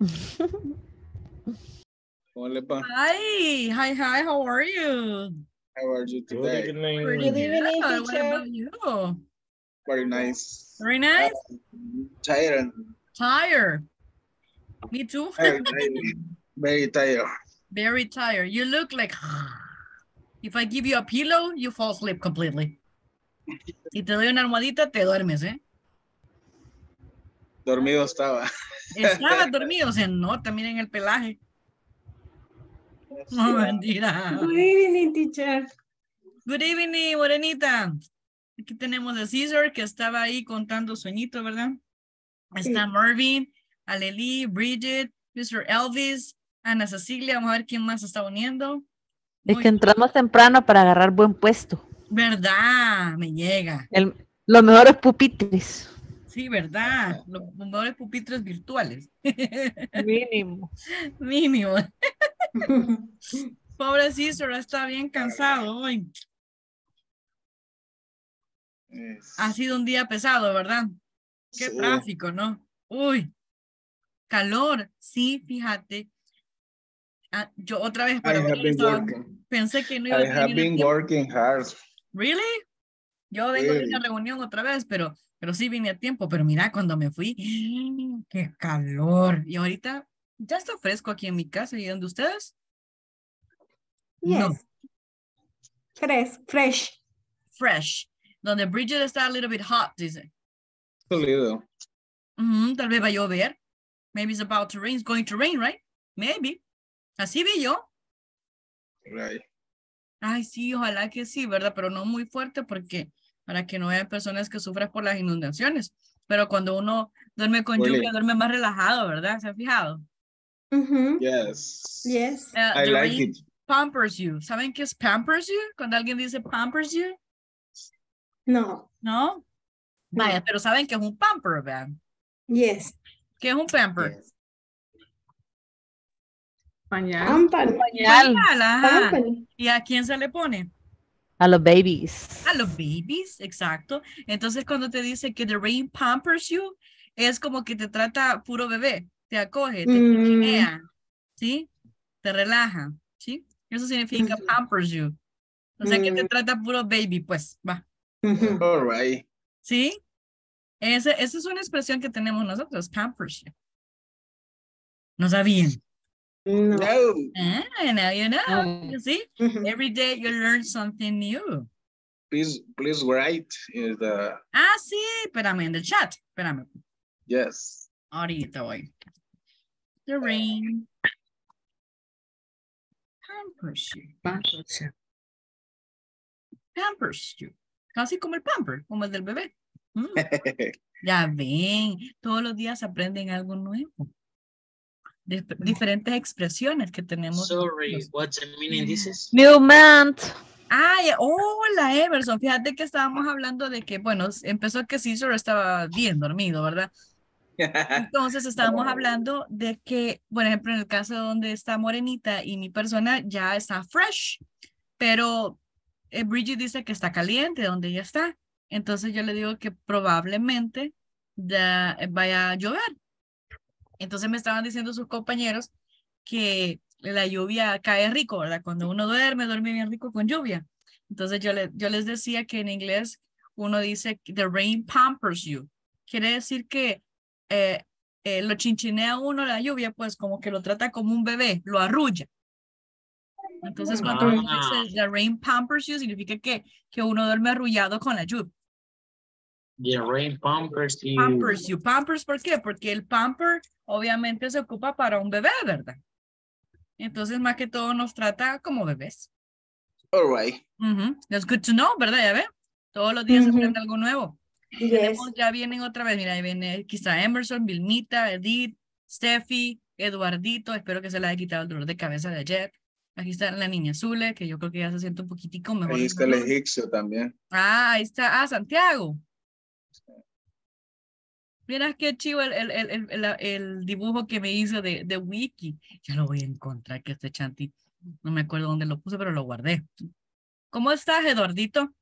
Hola, pa. Hi, hi, hi, how are you? How are you Good today? evening. Pretty Good evening, good. What about you? Very nice. Very nice. Tired. Tired. Me too. Very, very, very tired. Very tired. You look like if I give you a pillow, you fall asleep completely. Si te doy una almohadita, te duermes, ¿eh? Dormido estaba. Estabas dormido, se nota, miren el pelaje. No, mentira. Good evening, teacher. Good evening, Morenita. Aquí tenemos a Caesar que estaba ahí contando sueñito, ¿verdad? Está Marvin, Aleli, Bridget, Mr. Elvis, Ana Cecilia. Vamos a ver quién más se está uniendo. Es Muy que entramos temprano para agarrar buen puesto. ¿Verdad? Me llega. El, los mejores pupitres. Sí, ¿verdad? Los mejores pupitres virtuales. Mínimo. Mínimo. Pobre Caesar, está bien cansado hoy. Ha sido un día pesado, ¿verdad? Qué Sí. tráfico, ¿no? Uy, calor, sí, fíjate. Ah, yo otra vez I para have hoy been estaba- working. pensé que no iba I a have been working hard. Really? Yo vengo de una reunión otra vez, pero, pero sí vine a tiempo. Pero mira, cuando me fui, qué calor. Y ahorita ya está fresco aquí en mi casa. ¿Y donde ustedes? No. Yes. Fresh, fresh. Fresh. Donde Bridget está a little bit hot, dice. Sólido. Ujú, tal vez va a llover. Maybe it's about to rain. It's going to rain, right? Maybe. Así vi yo. Right. Ay, sí, ojalá que sí, ¿verdad? Pero no muy fuerte porque para que no haya personas que sufran por las inundaciones. Pero cuando uno duerme con lluvia, duerme más relajado, ¿verdad? ¿Se ha fijado? Mhm. Yes. Yes. Uh, I like rain it. Pampers you. ¿Saben qué es pampers you? Cuando alguien dice pampers you, No. ¿no? Vaya, pero saben que es un pamper, vean. Yes. ¿Qué es un pamper? Pañal. Company. Pañal Pañal. Company. ¿Y a quién se le pone? A los babies. A los babies, exacto. Entonces, cuando te dice que the rain pampers you, es como que te trata puro bebé, te acoge, te Mm. cochinea, ¿sí? Te relaja, ¿sí? Eso significa Ujú. pampers you. O sea, que te Mm. trata puro baby, pues, va. All right. ¿sí? Ese- esa es una expresión que tenemos nosotros, pampers you. No sabían. No. No. Ah, now you know, Mm. you see? Mhm. Every day you learn something new. Please, please write in the Ah, sí, espérame, en el chat, espérame. yes. Ahorita voy. The rain pampers you. Pampers. Pampers you. Casi como el pamper, como el del bebé. Mm, ya ven, todos los días aprenden algo nuevo. Dif- diferentes expresiones que tenemos. Sorry, nosotros. what's the meaning this is? New month. Ay, hola Emerson. Fíjate que estábamos hablando de que, bueno, empezó que Cesar estaba bien dormido, ¿verdad? Entonces estábamos hablando de que, por ejemplo, en el caso donde está Morenita y mi persona ya está fresh, pero eh, Bridget dice que está caliente donde ella está. Entonces yo le digo que probablemente vaya a llover. Entonces me estaban diciendo sus compañeros que la lluvia cae rico, ¿verdad? Cuando uno duerme, duerme bien rico con lluvia. Entonces yo, le, yo les decía que en inglés uno dice, the rain pampers you. Quiere decir que eh, eh, lo chinchinea uno la lluvia, pues como que lo trata como un bebé, lo arrulla. Entonces cuando uno Ah. dice the rain pampers you, significa que, que uno duerme arrullado con la lluvia. The rain pampers you. Pampers you. Pampers, ¿por qué? Porque el pamper obviamente se ocupa para un bebé, ¿verdad? Entonces, más que todo, nos trata como bebés. All right. That's good to know, ¿verdad? Ya ve. Todos los días se aprende algo nuevo. Yes. Tenemos- ya vienen otra vez, mira, ahí viene, aquí está Emerson, Vilmita, Edith, Steffi, Eduardito, espero que se le haya quitado el dolor de cabeza de ayer. Aquí está la niña Zule, que yo creo que ya se siente un poquitico mejor. Ahí está el egipcio también. Ah, ahí está, ah, Santiago. Mira qué chivo el, el, el, el, dibujo que me hizo de, de Wiki. Ya lo voy a encontrar, que este chanti, no me acuerdo dónde lo puse, pero lo guardé. ¿Cómo estás, Eduardito?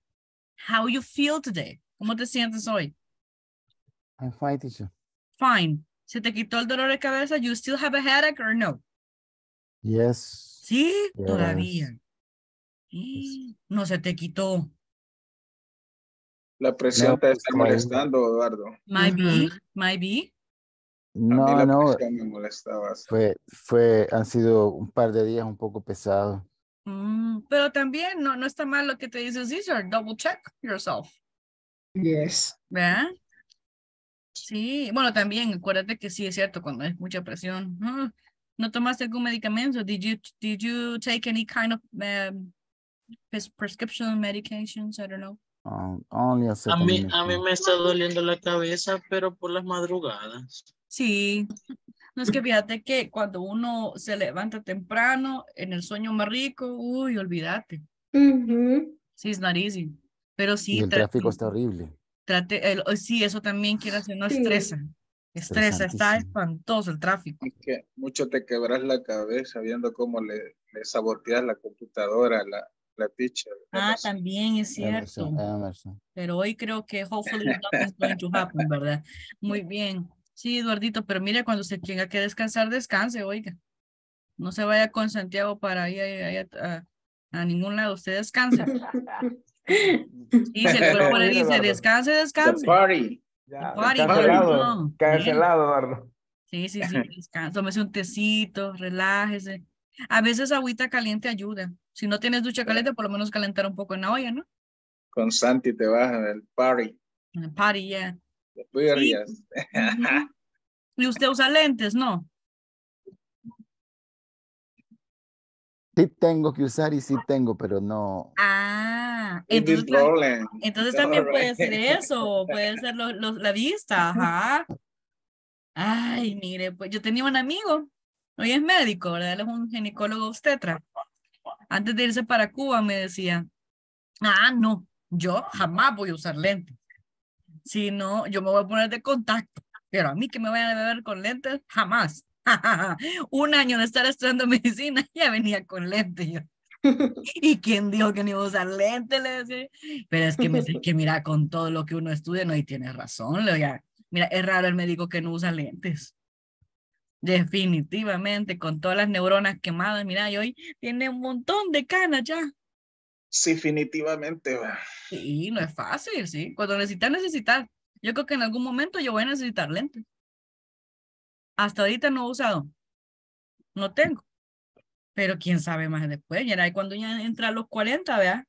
How you feel today? ¿Cómo te sientes hoy? I'm fine, teacher. Fine. ¿Se te quitó el dolor de cabeza? You still have a headache or no? Yes. Sí, Yes. todavía. Y No se te quitó. La presión No, te está pues, molestando, Eduardo. Might be, Ujú. might be. A mí No, la no, presión me molestaba. fue, fue, han sido un par de días un poco pesados. Mm, pero también no, no está mal lo que te dice César. Double check yourself. Yes. ¿Verdad? Sí, bueno, también acuérdate que sí es cierto cuando hay mucha presión. ¿No tomaste algún medicamento? Did you, did you take any kind of um, pres- prescription medications? I don't know. Um, only A mí, a mí acetaminophen. me está doliendo la cabeza, pero por las madrugadas. Sí, no es que fíjate que cuando uno se levanta temprano, en el sueño más rico, uy, olvídate. Ujú. Sí, es easy. Pero sí, Y el tráfico está horrible. trate, el- sí, eso también quiere hacer, no Sí. estresa. Estresa, está espantoso el tráfico. Es que mucho te quebras la cabeza viendo cómo le, le saboteas la computadora, la, la teacher. Ah, Emerson. también es cierto. Emerson, Emerson. Pero hoy creo que hopefully nothing's going to happen, ¿verdad? Muy bien. Sí, Eduardito, pero mire, cuando se tenga que descansar, descanse, oiga. No se vaya con Santiago para ir a, a- a ningún lado. Usted descansa. Y si el cuerpo le dice, Eduardo. descanse, The descanse. party. Ya, Party, cancelado, no, cancelado, Eduardo. Sí, sí, sí, descanse. Tómese un tecito, relájese. A veces agüita caliente ayuda. Si no tienes ducha caliente, por lo menos calentar un poco en la olla, ¿no? Con Santi te vas en el party. En el party, ya. Birrias. Ujú. Y usted usa lentes, ¿no? Sí tengo que usar y sí tengo, pero no. Ah, entonces, entonces también puede ser eso, puede ser lo- lo- la vista, ajá. Ay, mire, pues yo tenía un amigo, hoy es médico, ¿verdad? Él es un ginecólogo obstetra. Antes de irse para Cuba me decía, ah, no, yo jamás voy a usar lentes. Si no, yo me voy a poner de contacto, pero a mí que me vayan a ver con lentes, jamás. Un año de estar estudiando medicina, ya venía con lentes yo. ¿Y quién dijo que no iba a usar lentes? Le decía. Pero es que, me, que mira, con todo lo que uno estudia, no, y tienes razón, le digo, Mira, es raro el médico que no usa lentes. Definitivamente, con todas las neuronas quemadas, mira, y hoy tiene un montón de canas ya. Sí, definitivamente. va. Sí, no es fácil, sí. Cuando necesitas, necesitar. Yo creo que en algún momento yo voy a necesitar lentes. Hasta ahorita no he usado. No tengo. Pero quién sabe más después. Ya era cuando ya entra a los 40, ¿verdad?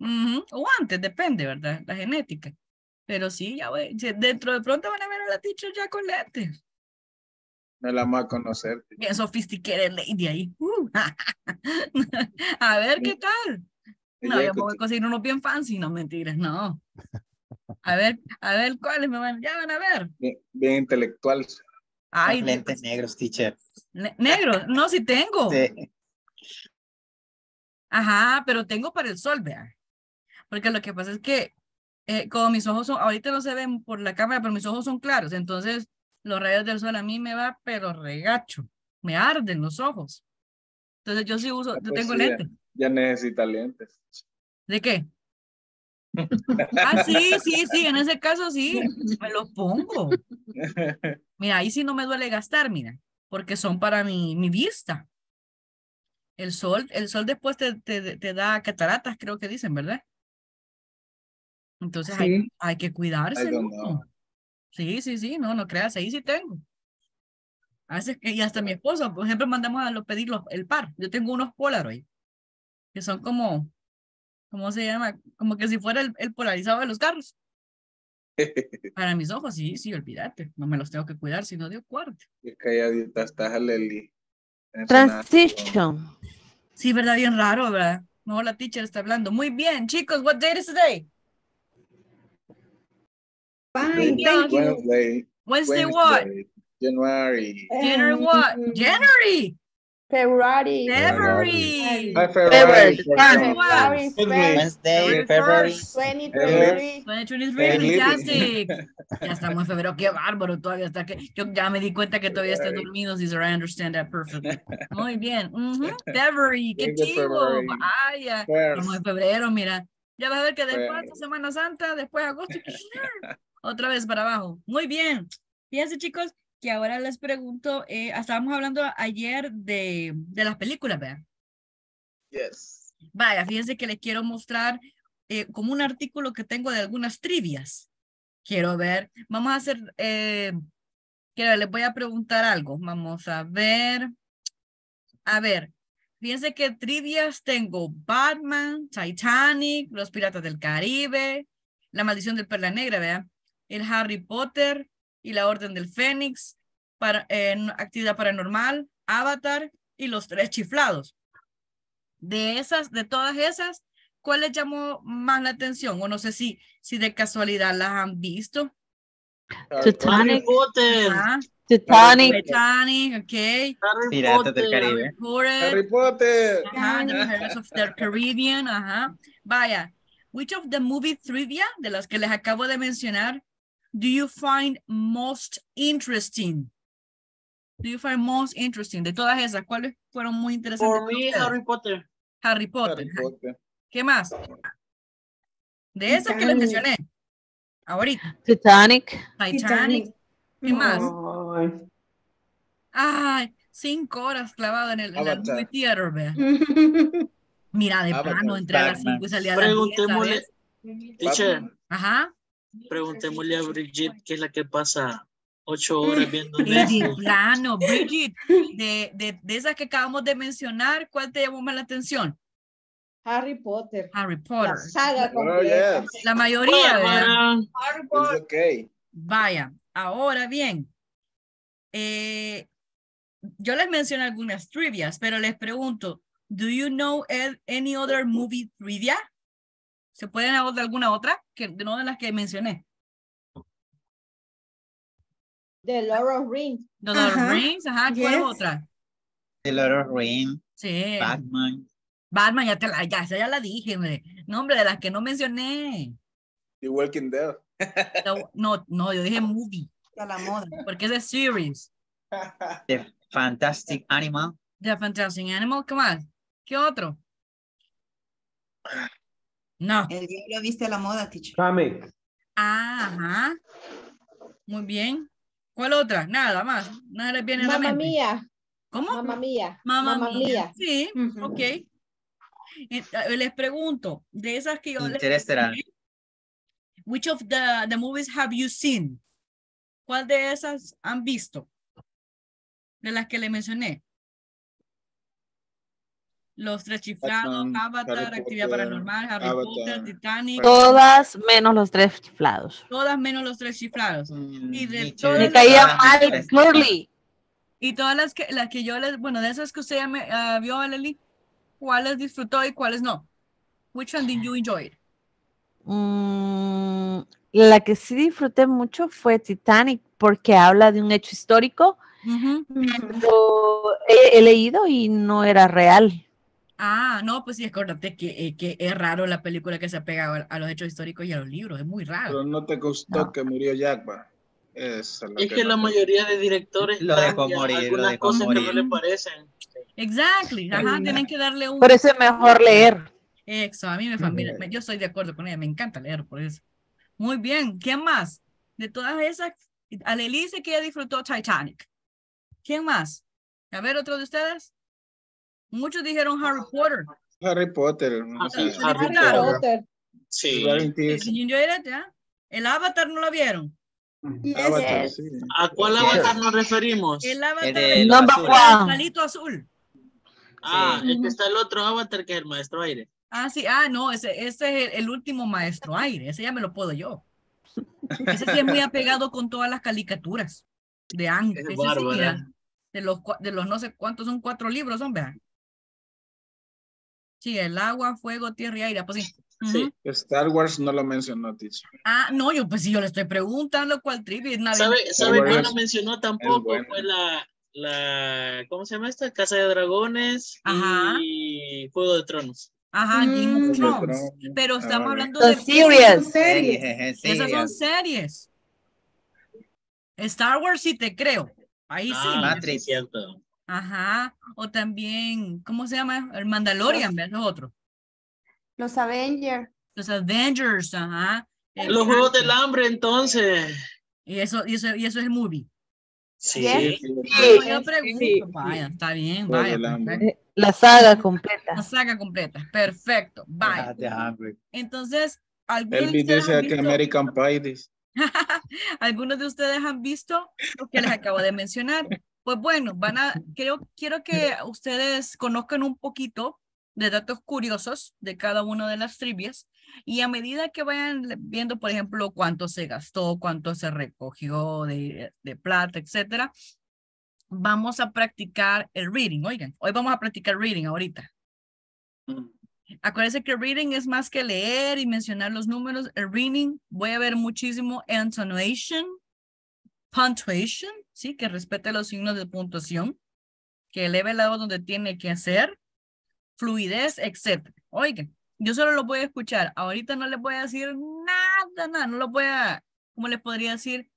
Ujú, O antes, depende, ¿verdad? La genética. Pero sí, ya voy. si Dentro de pronto van a ver a la teacher ya con lentes. No la vamos a conocer. Bien sophisticated lady ahí. Uh, a ver qué tal. No, yo voy a conseguir unos bien fancy, no mentiras, no. A ver, a ver cuáles me van, ya van a ver. bien, bien intelectual. Ay, lentes pues, negros, teacher. ne- negro, no, sí tengo. Sí. Ajá, pero tengo para el sol, vea. Porque lo que pasa es que, eh, como mis ojos son, ahorita no se ven por la cámara, pero mis ojos son claros, entonces los rayos del sol a mí me va, pero regacho, me arden los ojos. Entonces yo sí uso, Ah, yo pues tengo sí, ya. lentes. Ya necesita lentes. ¿De qué? Ah, sí, sí, sí, en ese caso sí, me los pongo. Mira, ahí sí no me duele gastar, mira, porque son para mi, mi vista. El sol, el sol después te, te, te da cataratas, creo que dicen, ¿verdad? Entonces hay, Sí. hay que cuidarse. ¿no? Sí, sí, sí, no, no creas, ahí sí tengo. Hace que, y hasta mi esposo, por ejemplo, mandamos a lo, pedir los- el par. Yo tengo unos Polaroid, que son como, ¿cómo se llama? Como que si fuera el, el polarizado de los carros. Para mis ojos, sí, sí, olvídate. No me los tengo que cuidar, sino de cuarto. Calladita Leli. Transition. Sí, verdad, bien raro, ¿verdad? Mejor la teacher está hablando. Muy bien, chicos, what date is today? Fine, thank you. Wednesday. Wednesday what? Wednesday, January. January what? Um, January! February. February! February. February. February Wednesday, February February. first. 2023. 2023, February. fantastic. Ya estamos en febrero, qué bárbaro todavía está que yo ya me di cuenta que todavía está February. dormido, Cesar, I understand that perfectly. Muy bien. ujú, February, qué. February. Vaya, estamos en febrero, mira. Ya vas a ver que después Semana Santa, después de agosto, otra vez para abajo. Muy bien. Fíjense, chicos, que ahora les pregunto, eh, estábamos hablando ayer de, de las películas, ¿verdad? Yes. Vaya, fíjense que les quiero mostrar eh, como un artículo que tengo de algunas trivias. Quiero ver, vamos a hacer, eh, quiero, les voy a preguntar algo. Vamos a ver. A ver, fíjense que trivias tengo Batman, Titanic, Los Piratas del Caribe, La Maldición de Perla Negra, ¿verdad? El Harry Potter y la Orden del Fénix, para, eh, Actividad Paranormal, Avatar y Los Tres Chiflados. De esas, de todas esas, ¿cuál les llamó más la atención? O no sé si, si de casualidad las han visto. Harry Titanic, Potter. Ah, Titanic, Titanic, ok. Harry Piratas del Potter. Caribe. Harry Potter. Harry Potter. Ajá, the Pirates of the Caribbean, ajá. Vaya, which of the movie trivia de las que les acabo de mencionar do you find most interesting? Do you find most interesting? De todas esas, ¿cuáles fueron muy interesantes? Por mí? Harry Potter. Harry Potter. Harry. Potter. ¿Qué más? De esas que les Titanic. mencioné. Ahorita. Titanic, Titanic. Titanic. ¿Qué más? Ay. Ay, cinco horas clavado en el, en el Avatar. movie theater, vea. Mira, de Avatar. plano, entré a las cinco y salí a las diez, Preguntémosle, ¿sabes? teacher, Batman. Ajá. Preguntémosle a Brigitte, que es la que pasa ocho horas viendo Netflix. plano, Bridget, de, de, de esas que acabamos de mencionar, ¿cuál te llamó más la atención? Harry Potter. Harry La Potter. saga Oh, completa. yes. La mayoría, It's okay. Vaya, ahora bien, eh, yo les menciono algunas trivias, pero les pregunto, ¿do you know any other movie trivia? ¿Se pueden hablar de alguna otra? Que no de las que mencioné. The Lord of Rings. The Lord of Rings, ajá, ¿cuál yes. otra? The Lord of Rain, Sí. Batman. Batman, ya te la, ya, esa ya la dije, hombre. No, hombre, de las que no mencioné. The Walking Dead. No, no, no, yo dije movie, a la moda. porque es de series. The Fantastic Animal. The Fantastic Animal, ¿qué más? ¿Qué otro? No. El diablo viste a la moda, teacher. Comic. Ah, Ajá. Muy bien. ¿Cuál otra? Nada más. Se les viene a la Mamma mente. mía. ¿Cómo? Mamma mía. Mamma Mamma mía. mía. Sí, ok. Les pregunto, de esas que yo les which of the, the movies have you seen? ¿Cuál de esas han visto? De las que le mencioné. Los Tres Chiflados, Batman, Avatar, Harry Actividad Potter, Paranormal, Harry Avatar. Potter, Titanic, todas menos los tres chiflados. todas menos los Tres Chiflados. Mm, Y de todas Me las- caía mal. Y todas las que, las que yo les, bueno, de esas que usted ya me ah, vio, Aleli, ¿cuáles disfrutó y cuáles no? Which one did you enjoy? Mm, la que sí disfruté mucho fue Titanic porque habla de un hecho histórico. Ujú. Lo he, he leído y no era real. Ah, no, pues sí, acuérdate que, eh, que es raro la película que se ha pegado a, a los hechos históricos y a los libros, es muy raro. Pero no te gustó No. que murió Jack, va. Es, lo Es que no la mayoría de directores Lo dejó morir, lo algunas dejó cosas que no morir. le parecen. Exactly, ajá, tienen que darle un... Por eso es mejor leer. Eso, a mí me, fa- mira, me- yo estoy de acuerdo con ella, me encanta leer por eso. Muy bien, ¿quién más? De todas esas, Aleli dice que ella disfrutó Titanic. ¿Quién más? A ver, otro de ustedes. Muchos dijeron Harry Potter. Harry Potter. Ah, sí, Harry Claro. Potter. Sí. El Avatar no lo vieron. Avatar, sí. ¿A cuál avatar nos referimos? El Avatar de del palito azul. Ah, Sí. es que está el otro avatar que es el maestro aire. Ah, sí, ah, no, ese, ese es el, el último maestro aire, ese ya me lo puedo yo. Ese sí es muy apegado con todas las caricaturas de antes. Es ese sí, bárbara. mira, de los, de los no sé cuántos son cuatro libros, son, vean. Sí, el agua, fuego, tierra y aire, pues sí. Sí. Star Wars no lo mencionó, teacher. Ah, no, yo pues sí, yo le estoy preguntando cuál trivia. nadie- ¿Sabe, sabe cuál no mencionó tampoco? bueno. Fue la, la, ¿cómo se llama esta? Casa de Dragones Ajá. y Juego de Tronos. Ajá, Game of Mm. Game of Thrones. Pero Ah, estamos hablando de series. Series, Esas son series. Star Wars sí te creo. Ahí sí. Ah, Matrix. sí, es cierto. Ajá. O también, ¿cómo se llama? El Mandalorian, ¿ves? Los otros. Los Avengers. Los Avengers, ajá. Los Juegos del Hambre, entonces. Y eso, y eso, y eso es el movie. Sí. Yes. No, yo pregunto, sí. vaya, está bien, vaya. el. Eh, La saga completa. La saga completa, perfecto, vaya. Entonces, algunos de ustedes han visto, American Pie algunos de ustedes han visto lo que les acabo de mencionar. Pues bueno, van a, quiero, quiero que ustedes conozcan un poquito de datos curiosos de cada una de las trivias y a medida que vayan viendo, por ejemplo, cuánto se gastó, cuánto se recogió de, de plata, etcétera, vamos a practicar el reading. Oigan, hoy vamos a practicar reading ahorita. Mm. Acuérdense que reading es más que leer y mencionar los números. El reading, voy a ver muchísimo intonation, punctuation, ¿sí? Que respete los signos de puntuación, que eleve el lado donde tiene que hacer, fluidez, etc. Oigan, yo solo lo voy a escuchar. Ahorita no les voy a decir nada, nada. No lo voy a, ¿cómo les podría decir?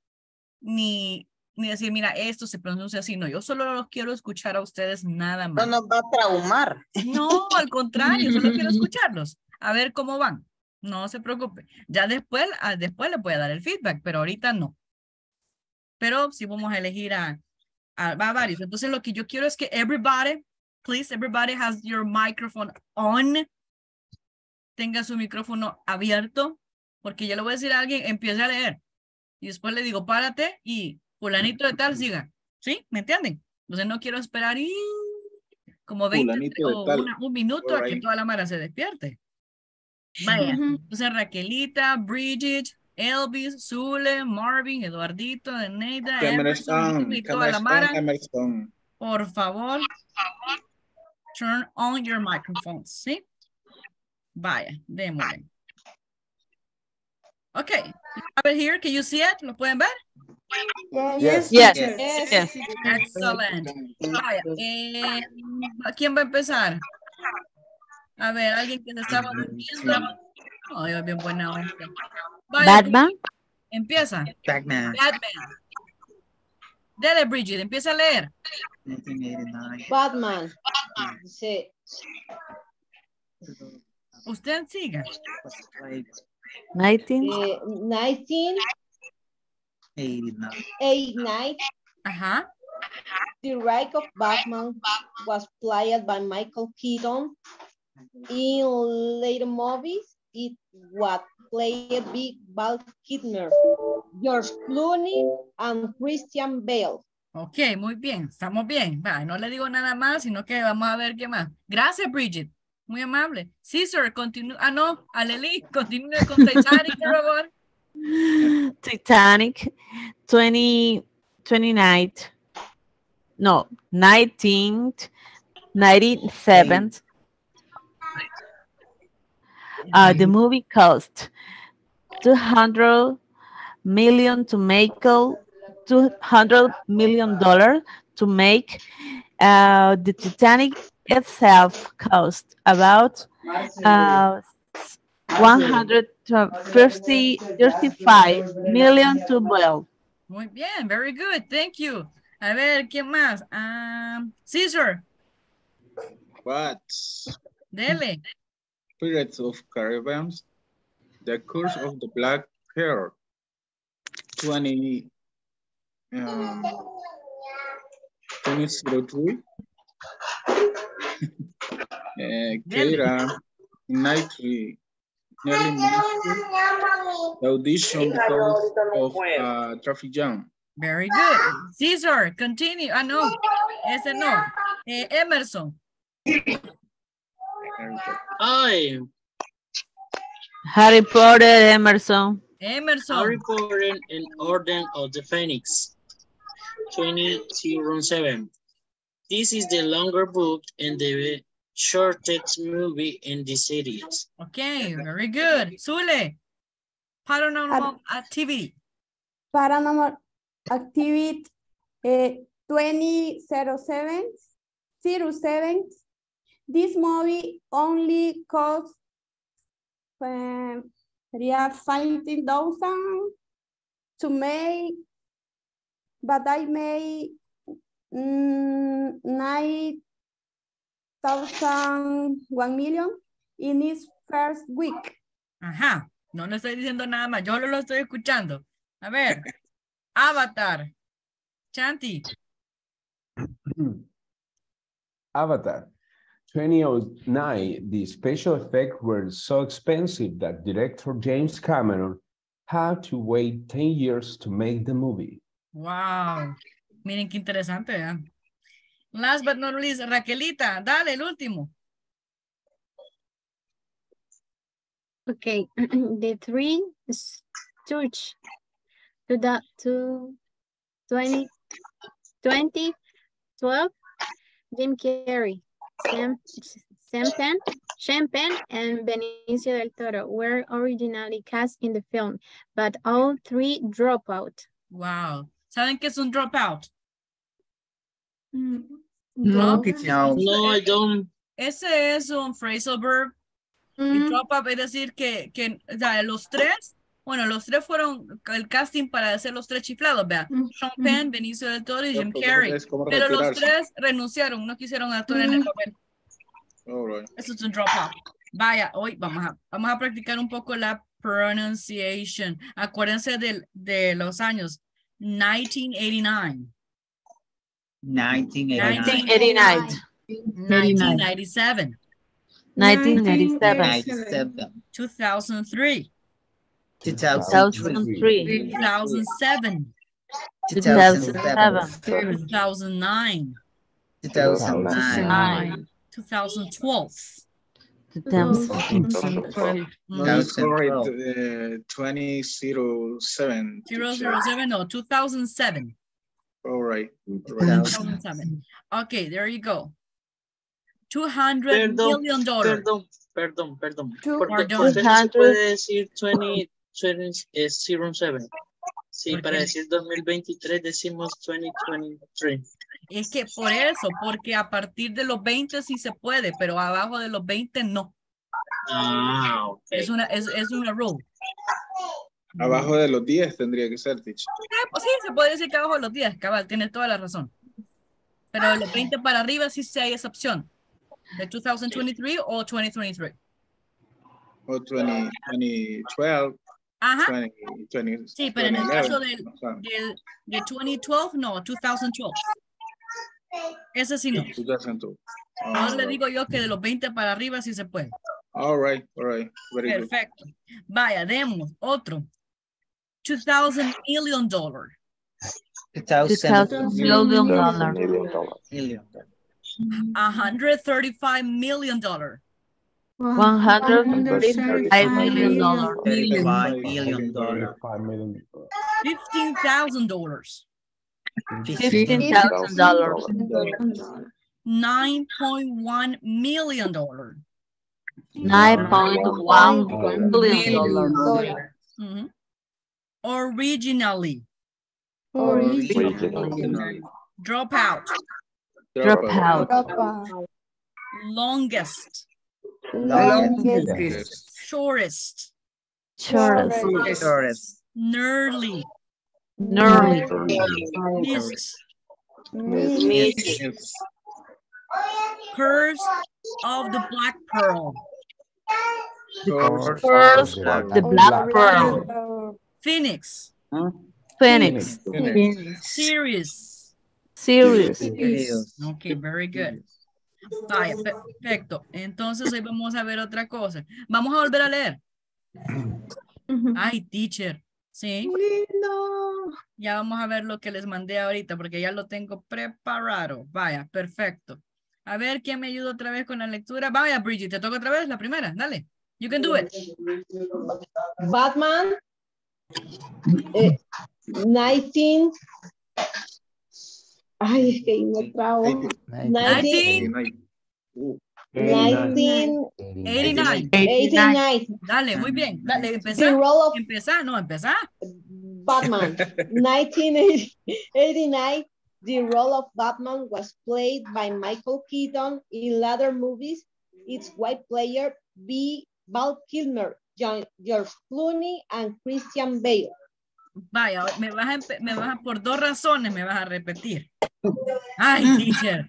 Ni, ni decir, mira, esto se pronuncia así. No, yo solo los quiero escuchar a ustedes nada más. No nos va a traumar. No, al contrario, solo quiero escucharlos, a ver cómo van. No se preocupe. Ya después, ah, después les voy a dar el feedback, pero ahorita no. Pero sí vamos a elegir a, a, a varios. Entonces lo que yo quiero es que everybody, please, everybody has your microphone on. Tenga su micrófono abierto, porque yo le voy a decir a alguien, empiece a leer. Y después le digo, párate y fulanito de tal siga. ¿Sí? ¿Me entienden? Entonces no quiero esperar y como 20 Fulanito de o una- un minuto a que toda la mara se despierte. Vaya, entonces Raquelita, Bridget, Elvis, Zule, Marvin, Eduardito, Neida, Emerson, on, y toda la mara, Emerson. por favor, turn on your microphones, ¿sí? Vaya, démosle. Ok, you have it here, can you see it? ¿Lo pueden ver? Yes. Yes. Yes. Yes. Excellent. Vaya, eh, ¿quién va a empezar? A ver, alguien que se estaba durmiendo. Ay, es bien buena onda. Vaya, Batman. Empieza. Batman, Batman. Dele, Bridget, empieza a leer. 1989. Batman. Dice, Usted siga. was played 19. eh, 1989, 89. Ajá. The Rise of Batman was played by Michael Keaton. In later movies, it was played by Val Kilmer, George Clooney, and Christian Bale. Ok, muy bien. Estamos bien. Va, no le digo nada más, sino que vamos a ver qué más. Gracias, Bridget. Muy amable. Caesar, continúa. Ah, no, Aleli, continúe con Titanic, por favor. Titanic. 20, 29. No, 19th. 97th. Uh, the movie cost 200 million to make uh, 200 million dollars to make uh, the titanic itself cost about uh, 150 35 million to build Muy bien, very good. Thank you. A ver, ¿quién más? Ah, Caesar, What? dele. Pirates of Caribbean, The Curse of the Black Pearl, 20, um, 2003. uh, Keira Knightley nearly missed the audition because of uh, traffic jam. Very good. Caesar, continue. Ah, no. Ese no. Eh, Emerson. Ay, harry potter emerson Emerson. Harry Potter and Order of the Phoenix, 2007. This is the longer book and the shortest movie in the series. Okay, very good. Zule. Paranormal activity. Paranormal Activity eh, 2007 07. This movie only cost uh, sería 15,000 to make, but I made mm, 9,000, 1 million in its first week. Ajá. No le estoy diciendo nada más. Yo lo, lo estoy escuchando. A ver. Avatar. Chanti. Avatar. 2009, the special effects were so expensive that director James Cameron had to wait 10 years to make the movie. Wow. Miren qué interesante, ¿verdad? Last but not least, Raquelita, dale el último. Okay, the three stooge to the to 20, 2012, Jim Carrey, Sam, Sam Penn, Sean and Benicio del Toro were originally cast in the film, but all three drop out. Wow. ¿Saben qué es un dropout? No, Drop. teacher. No, I don't. Ese es un phrasal verb. Y Mm, drop out es decir que, que o sea, los tres, bueno, los tres fueron el casting para hacer los tres chiflados, vea. Mm, Sean mm. Penn, Benicio del Toro y Jim Carrey. Pero los tres renunciaron, no quisieron actuar en el Mm. papel. All right. Eso es un dropout. Vaya, hoy vamos a, vamos a practicar un poco la pronunciation. Acuérdense del- de, los años 1989, 1989. 1997, 1997, 97. 2003, 2003. 2003, 2007, 2007. 2009, 2009. 2012. 2012, Mm, Sorry, 2012. uh, 2007. 007, no, 2007. All right. all right. 2007. Okay, there you go. 200 Perdón, million dollars. Perdón, perdón, perdón. Two- ¿Por qué, Pardon. por qué no se puede decir 20, 20 es 07? Sí, ¿Por para decir 2023 decimos 2023. Es que por eso, porque a partir de los 20 sí se puede, pero abajo de los 20 no. Ah, ok. Es una, es, es una rule. Abajo de los 10 tendría que ser, teacher. Eh, pues sí, se puede decir que abajo de los 10, cabal, tienes toda la razón. Pero de los 20 para arriba sí sí hay esa opción. De 2023 o 2023. O 20, 2012, Ajá, 20, 20, sí, pero en el caso 2011, del, del, de 2012, no, 2012. Ese sí no. 2012. Ahora le digo yo que de los 20 para arriba sí se puede. All right, all right. Very good. Perfecto. Vaya, demos otro. 2000 million dollar. 2000 million dollar, Million. 135 million dollar. 135 million dollar, 35 million dollar. $5 million. $15,000 dollars. $15,000 dollars, 9.1 million dollar. 9.1 billion dollars, Mhm. Originally, drop out, drop out, longest, Longest. shortest, shortest, Shortest. nearly, nearly, missed, Yes. curse of the black pearl, Curse First, of the black pearl, phoenix, Phoenix, Phoenix. series. Serious, Serious. Ok, very good. Vaya, perfecto. Entonces hoy vamos a ver otra cosa. Vamos a volver a leer. Ay, teacher. Sí. Ya vamos a ver lo que les mandé ahorita porque ya lo tengo preparado. Vaya, perfecto. A ver, ¿quién me ayuda otra vez con la lectura? Vaya, Bridget, te toca otra vez la primera. Dale. You can do it. Batman, eh, 19, ay, es que no trago. 19, 89. 89, Dale, muy bien. Dale, the empezá. role of Empezá, no, empezá. Batman, 1989, the role of Batman was played by Michael Keaton in later movies. Its white player B. Val Kilmer, John, George Clooney, and Christian Bale. Vaya, me vas, a, me vas a, por dos razones me vas a repetir. Ay, teacher.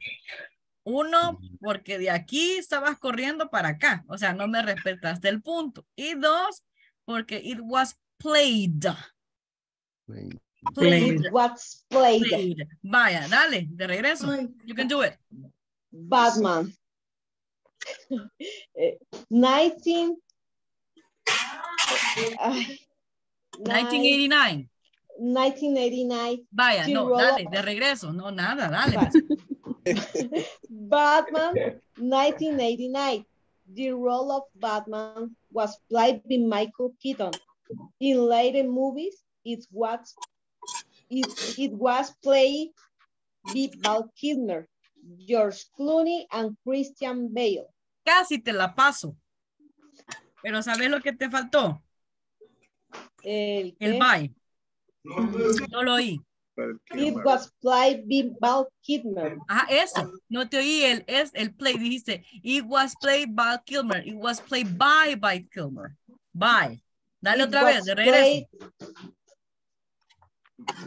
Uno, porque de aquí estabas corriendo para acá, o sea, no me respetaste el punto. Y dos, porque it was played. Played. It was played. Played. Vaya, dale, de regreso. You can do it. Batman. Eh, 19 ay, 1989. 1989. Vaya, no, dale, de regreso. No, nada, dale. Batman 1989. The role of Batman was played by Michael Keaton. In later movies, it was it, it was played by Val Kilmer, George Clooney, and Christian Bale. Casi te la paso. Pero ¿sabes lo que te faltó? El, El bye. No lo oí. It was played by Val Kilmer. Ajá, eso. No te oí el, es, el play. Dijiste, it was played by Kilmer. It was played by, by Kilmer. By. Dale It otra vez, de regreso.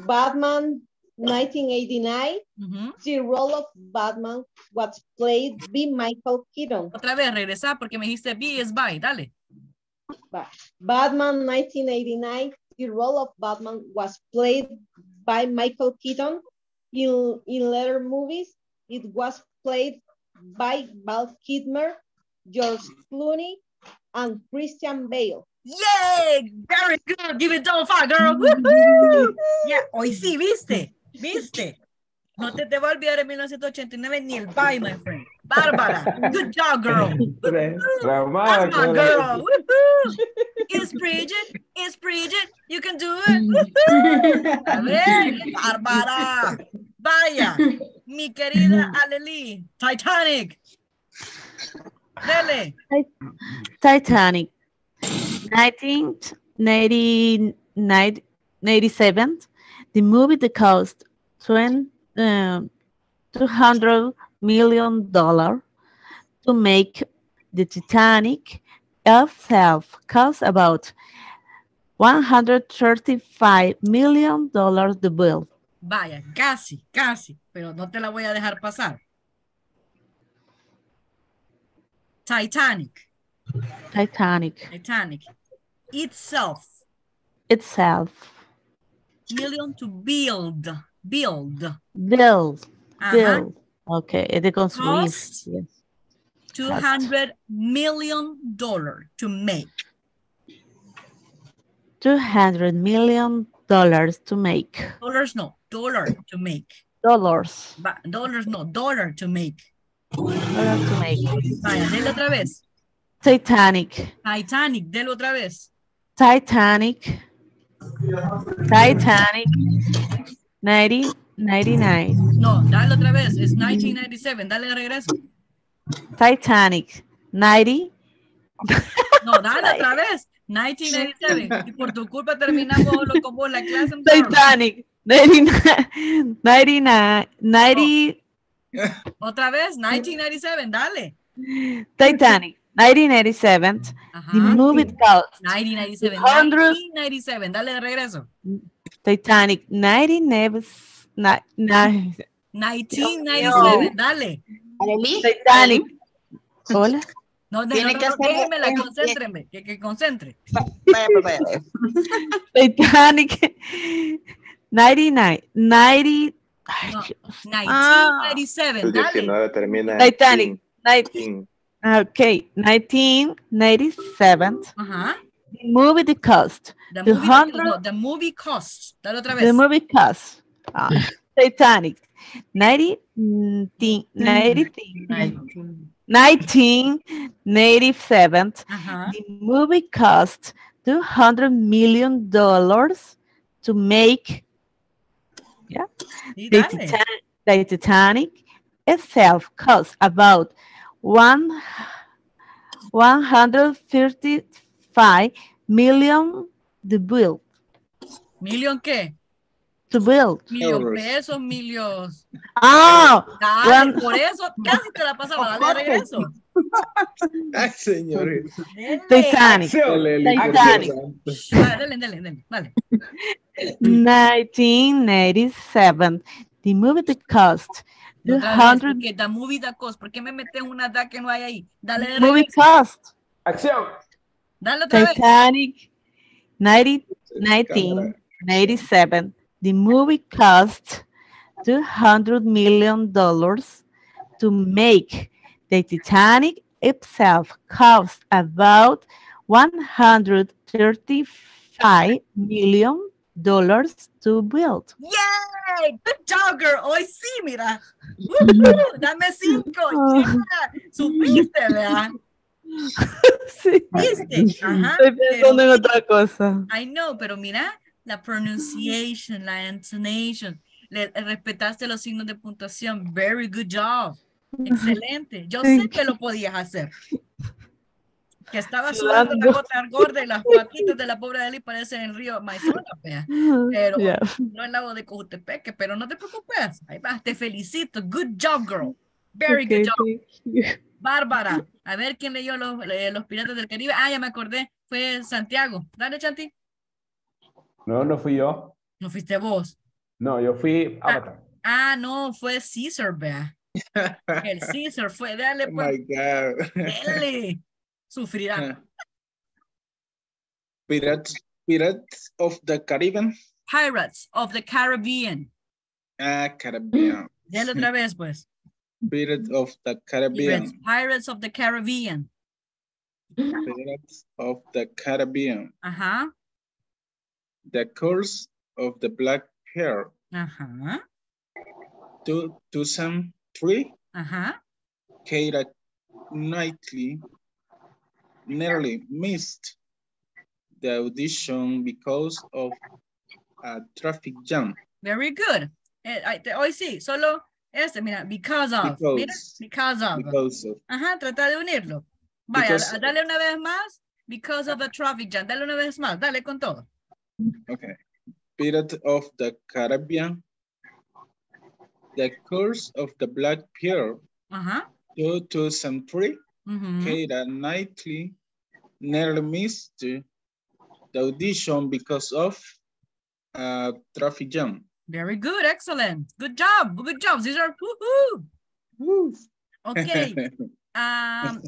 Batman 1989. Ujú. The role of Batman was played by Michael Keaton. Otra vez, regresa porque me dijiste be is by. Dale. Ba- Batman 1989. The role of Batman was played by Michael Keaton. In, in later movies, it was played by Val Kilmer, George Clooney, and Christian Bale. Yay! Very good. Give it double five, girl. Woohoo! Yeah, hoy sí, viste. Viste. No te, te va a olvidar en 1989 ni el bye, my friend. Bárbara. Good job, girl. Traumada That's my girl. la- Woohoo! It's Bridget. It's Bridget. You can do it. Woohoo! A ver, Bárbara. Vaya, mi querida Aleli. Titanic. Dele. Titanic. 1997, the movie that cost 20, um, 200 million dollars to make the Titanic itself cost about 135 million dollars to build. Vaya, casi, casi, pero no te la voy a dejar pasar. Titanic, Titanic Titanic, itself, itself million to build, build, build, Ajá. build. Okay, es de construir. Cost. yes. 200 million dollar to make. 200 million dollars to make. Dollars no, dollar to make. Dollars. Va- dollars no, dollar to make. Dollar to make. Vaya, dele otra vez. Titanic. Titanic, dele otra vez. Titanic. Titanic. 90, 99. No, dale otra vez. Es 1997, dale de regreso. Titanic. 90. No, dale otra vez. 1997. Y por tu culpa terminamos lo con vos la clase. Titanic. 99. 99. 90. Otra vez, 1997, dale. Titanic. 1987. Ajá. The movie called 1997. 100 1997, dale de regreso. Titanic. 99. Ni- ni- 1997, dale. Titanic. Hola. No, no, Tiene no, que no, hacer- déjemela, concéntreme, que, que concentre. Vaya, vaya, vaya. Titanic. 99. 90. Ay, No, Dios. 1997, El dale. 19 termina en Titanic. Nin- in. Okay, 1997. Ajá. The movie the cost. The The movie, hundred- no, the movie cost. Dale otra vez. The movie cost. Ah, Titanic. 90, mm, 1997. Ajá. The movie cost 200 million dollars to make. Yeah. The dale. Titanic, the Titanic itself cost about one 135 million to build. ¿Million qué? To build. Million pesos, millios. Ah, Dale, one- por eso casi te la pasaba. De regreso. Ay, señores. Titanic. Titanic. Dale, dale, dale, dale. dale. 1987. The movie that cost Y otra vez, 200 porque the movie the cost. ¿Por qué me metes una da que no hay ahí? Dale de movie cost. Acción. Dale otra vez. Titanic 90, 1997. The movie cost $200 million to make. The Titanic itself cost about $135 million to build. ¡Yay! Good job, girl. Hoy sí, mira. Woohoo, Dame cinco. Oh. Yeah. Supiste, ¿verdad? Sí. ¿Viste? Ajá. Estoy pensando en otra cosa. I know, pero mira la pronunciation, la intonation. Le, le respetaste los signos de puntuación. Very good job. Excelente. Yo sé que lo podías hacer. Que estaba sudando la gota gorda y las patitas de la pobre Eli parecen el río vea. Pero Yeah. no el lago de Cojutepeque, pero no te preocupes. Ahí vas, te felicito. Good job, girl. Very Okay, good job. Bárbara. A ver quién leyó los, eh, los Piratas del Caribe. Ah, ya me acordé. Fue Santiago. Dale, Chanti. No, no fui yo. No fuiste vos. No, yo fui Avatar. Ah, no, fue Caesar, vea. El Caesar fue. Dale, Oh pues. my God. Dale. Sufrirá. Pirates, Pirates of the Caribbean. Pirates of the Caribbean. Ah, Caribbean. Dale otra vez, pues. Pirates of the Caribbean. Pirates of the Caribbean. Pirates of the Caribbean. Ajá. The Curse of the Black Pearl. Ajá. Two, 2003. Ajá. Keira Knightley nearly missed the audition because of a traffic jam. Very good. Eh, hoy sí, solo este, mira, because of. Mira, Because. because of. Because of Ajá, trata de unirlo. Vaya, Because- dale una vez más. Because of the traffic jam. Dale una vez más. Dale con todo. Okay. Pirates of the Caribbean. The Curse of the Black Pearl. Uh-huh. Ajá. 2003. ujú. Mm-hmm. Keira Knightley nearly missed the audition because of a traffic jam. Very good. Excellent. Good job. Good job. These are woohoo. Okay. Um,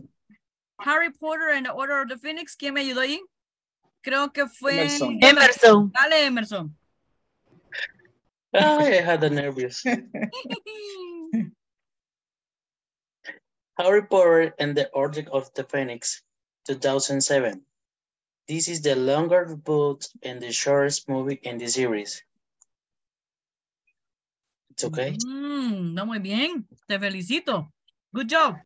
Harry Potter and the Order of the Phoenix. ¿Quién me ayudó ahí? Creo que fue Emerson. Emerson. Dale, Emerson. Ay, I had a nervous. Harry Potter and the Order of the Phoenix, 2007. This is the longer book and the shortest movie in the series. It's okay. Mm, no, muy bien. Te felicito. Good job.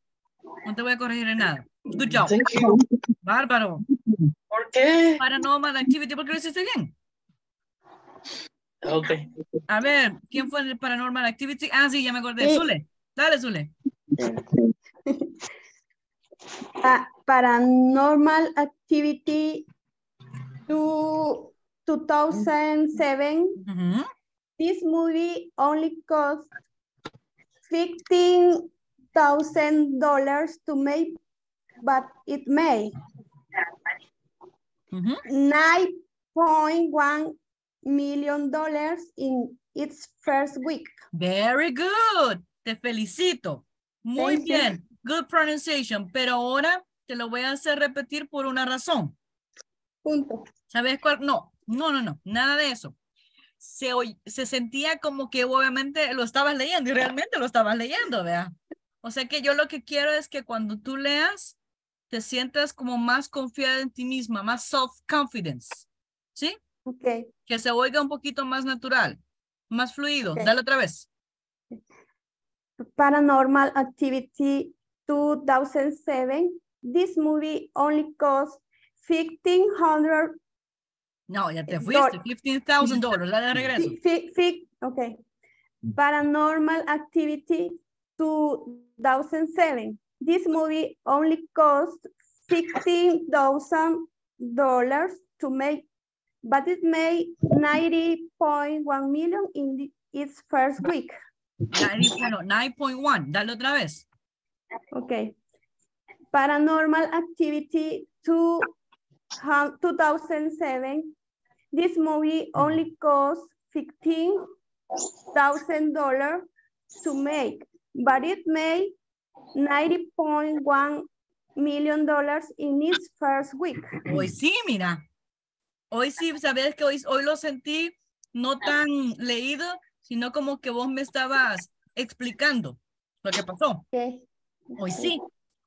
No te voy a corregir en nada. Good job. Thank you. Bárbaro. ¿Por qué? Paranormal Activity, ¿por qué lo hiciste bien? Okay. A ver, ¿quién fue el Paranormal Activity? Ah, sí, ya me acordé. Sí. Zule. Dale, Zule. Pa- paranormal activity to 2007. Ujú. This movie only cost fifteen thousand dollars to make, but it made Ujú. nine point one million dollars in its first week. Very good. Te felicito. Muy Thank you. bien. Good pronunciation. Pero ahora te lo voy a hacer repetir por una razón. Punto. ¿Sabes cuál? No, no, no, no. Nada de eso. Se, se sentía como que obviamente lo estabas leyendo y realmente lo estabas leyendo, ¿vea? O sea que yo lo que quiero es que cuando tú leas, te sientas como más confiada en ti misma, más self-confidence. ¿Sí? Okay. Que se oiga un poquito más natural, más fluido. Ok. Dale otra vez. Paranormal Activity 2007. This movie only cost fifteen hundred. No, ya te fuiste. $15,000. Dale de regreso. Fi- okay. Paranormal Activity 2007. This movie only cost fifteen thousand dollars to make, but it made ninety point one million in the- its first week. 90, bueno, 9.1. Dale otra vez. Okay. Paranormal Activity 2, 2007. This movie only cost $15,000 to make, but it made $90.1 million dollars in its first week. Hoy sí, mira. Hoy sí, sabes que hoy, hoy lo sentí no tan leído, sino como que vos me estabas explicando lo que pasó. Okay. Hoy sí,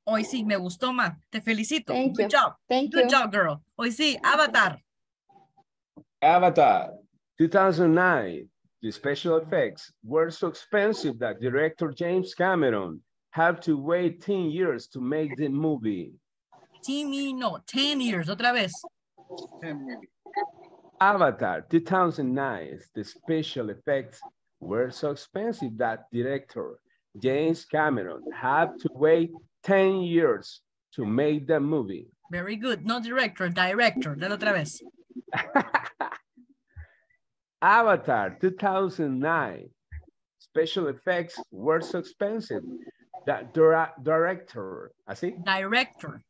hoy sí, me gustó más. Te felicito. Thank Good you. job. Thank Good you. job, girl. Hoy sí, Avatar. Avatar 2009. The special effects were so expensive that director James Cameron had to wait 10 years to make the movie. Timmy, no, 10 years, otra vez. 10 Avatar 2009. The special effects were so expensive that director James Cameron had to wait 10 years to make the movie. Very good. No director, director. Dale otra vez. Avatar 2009. Special effects were so expensive that dira- director, así, Director.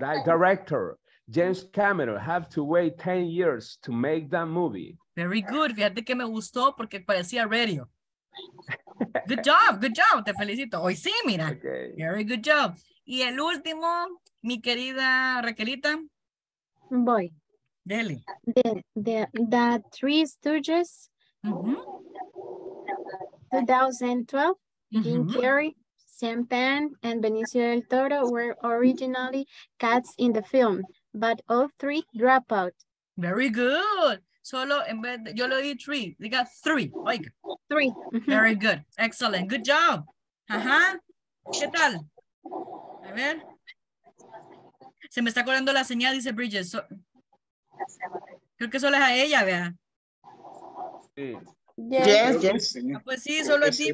that director James Cameron have to wait 10 years to make that movie. Very good. Fíjate que me gustó porque parecía radio. Good job, good job. Te felicito. Hoy sí, mira. Okay. Very good job. Y el último, mi querida Raquelita, Voy. Deli. The, the, the Three Stooges, Ujú, 2012, Jim ujú. Carrey, Sam Penn, and Benicio del Toro were originally cast in the film, but all three drop out. Very good. Solo en vez de, yo le di three, diga three. Oiga, Three. Mhm. very good. Excellent. Good job. Ajá. ¿Qué tal? A ver. Se me está colando la señal, dice Bridges. So- Creo que solo es a ella, vea. Sí. Yes. Yes, yes. Ah, Pues sí, solo a que ti, sí,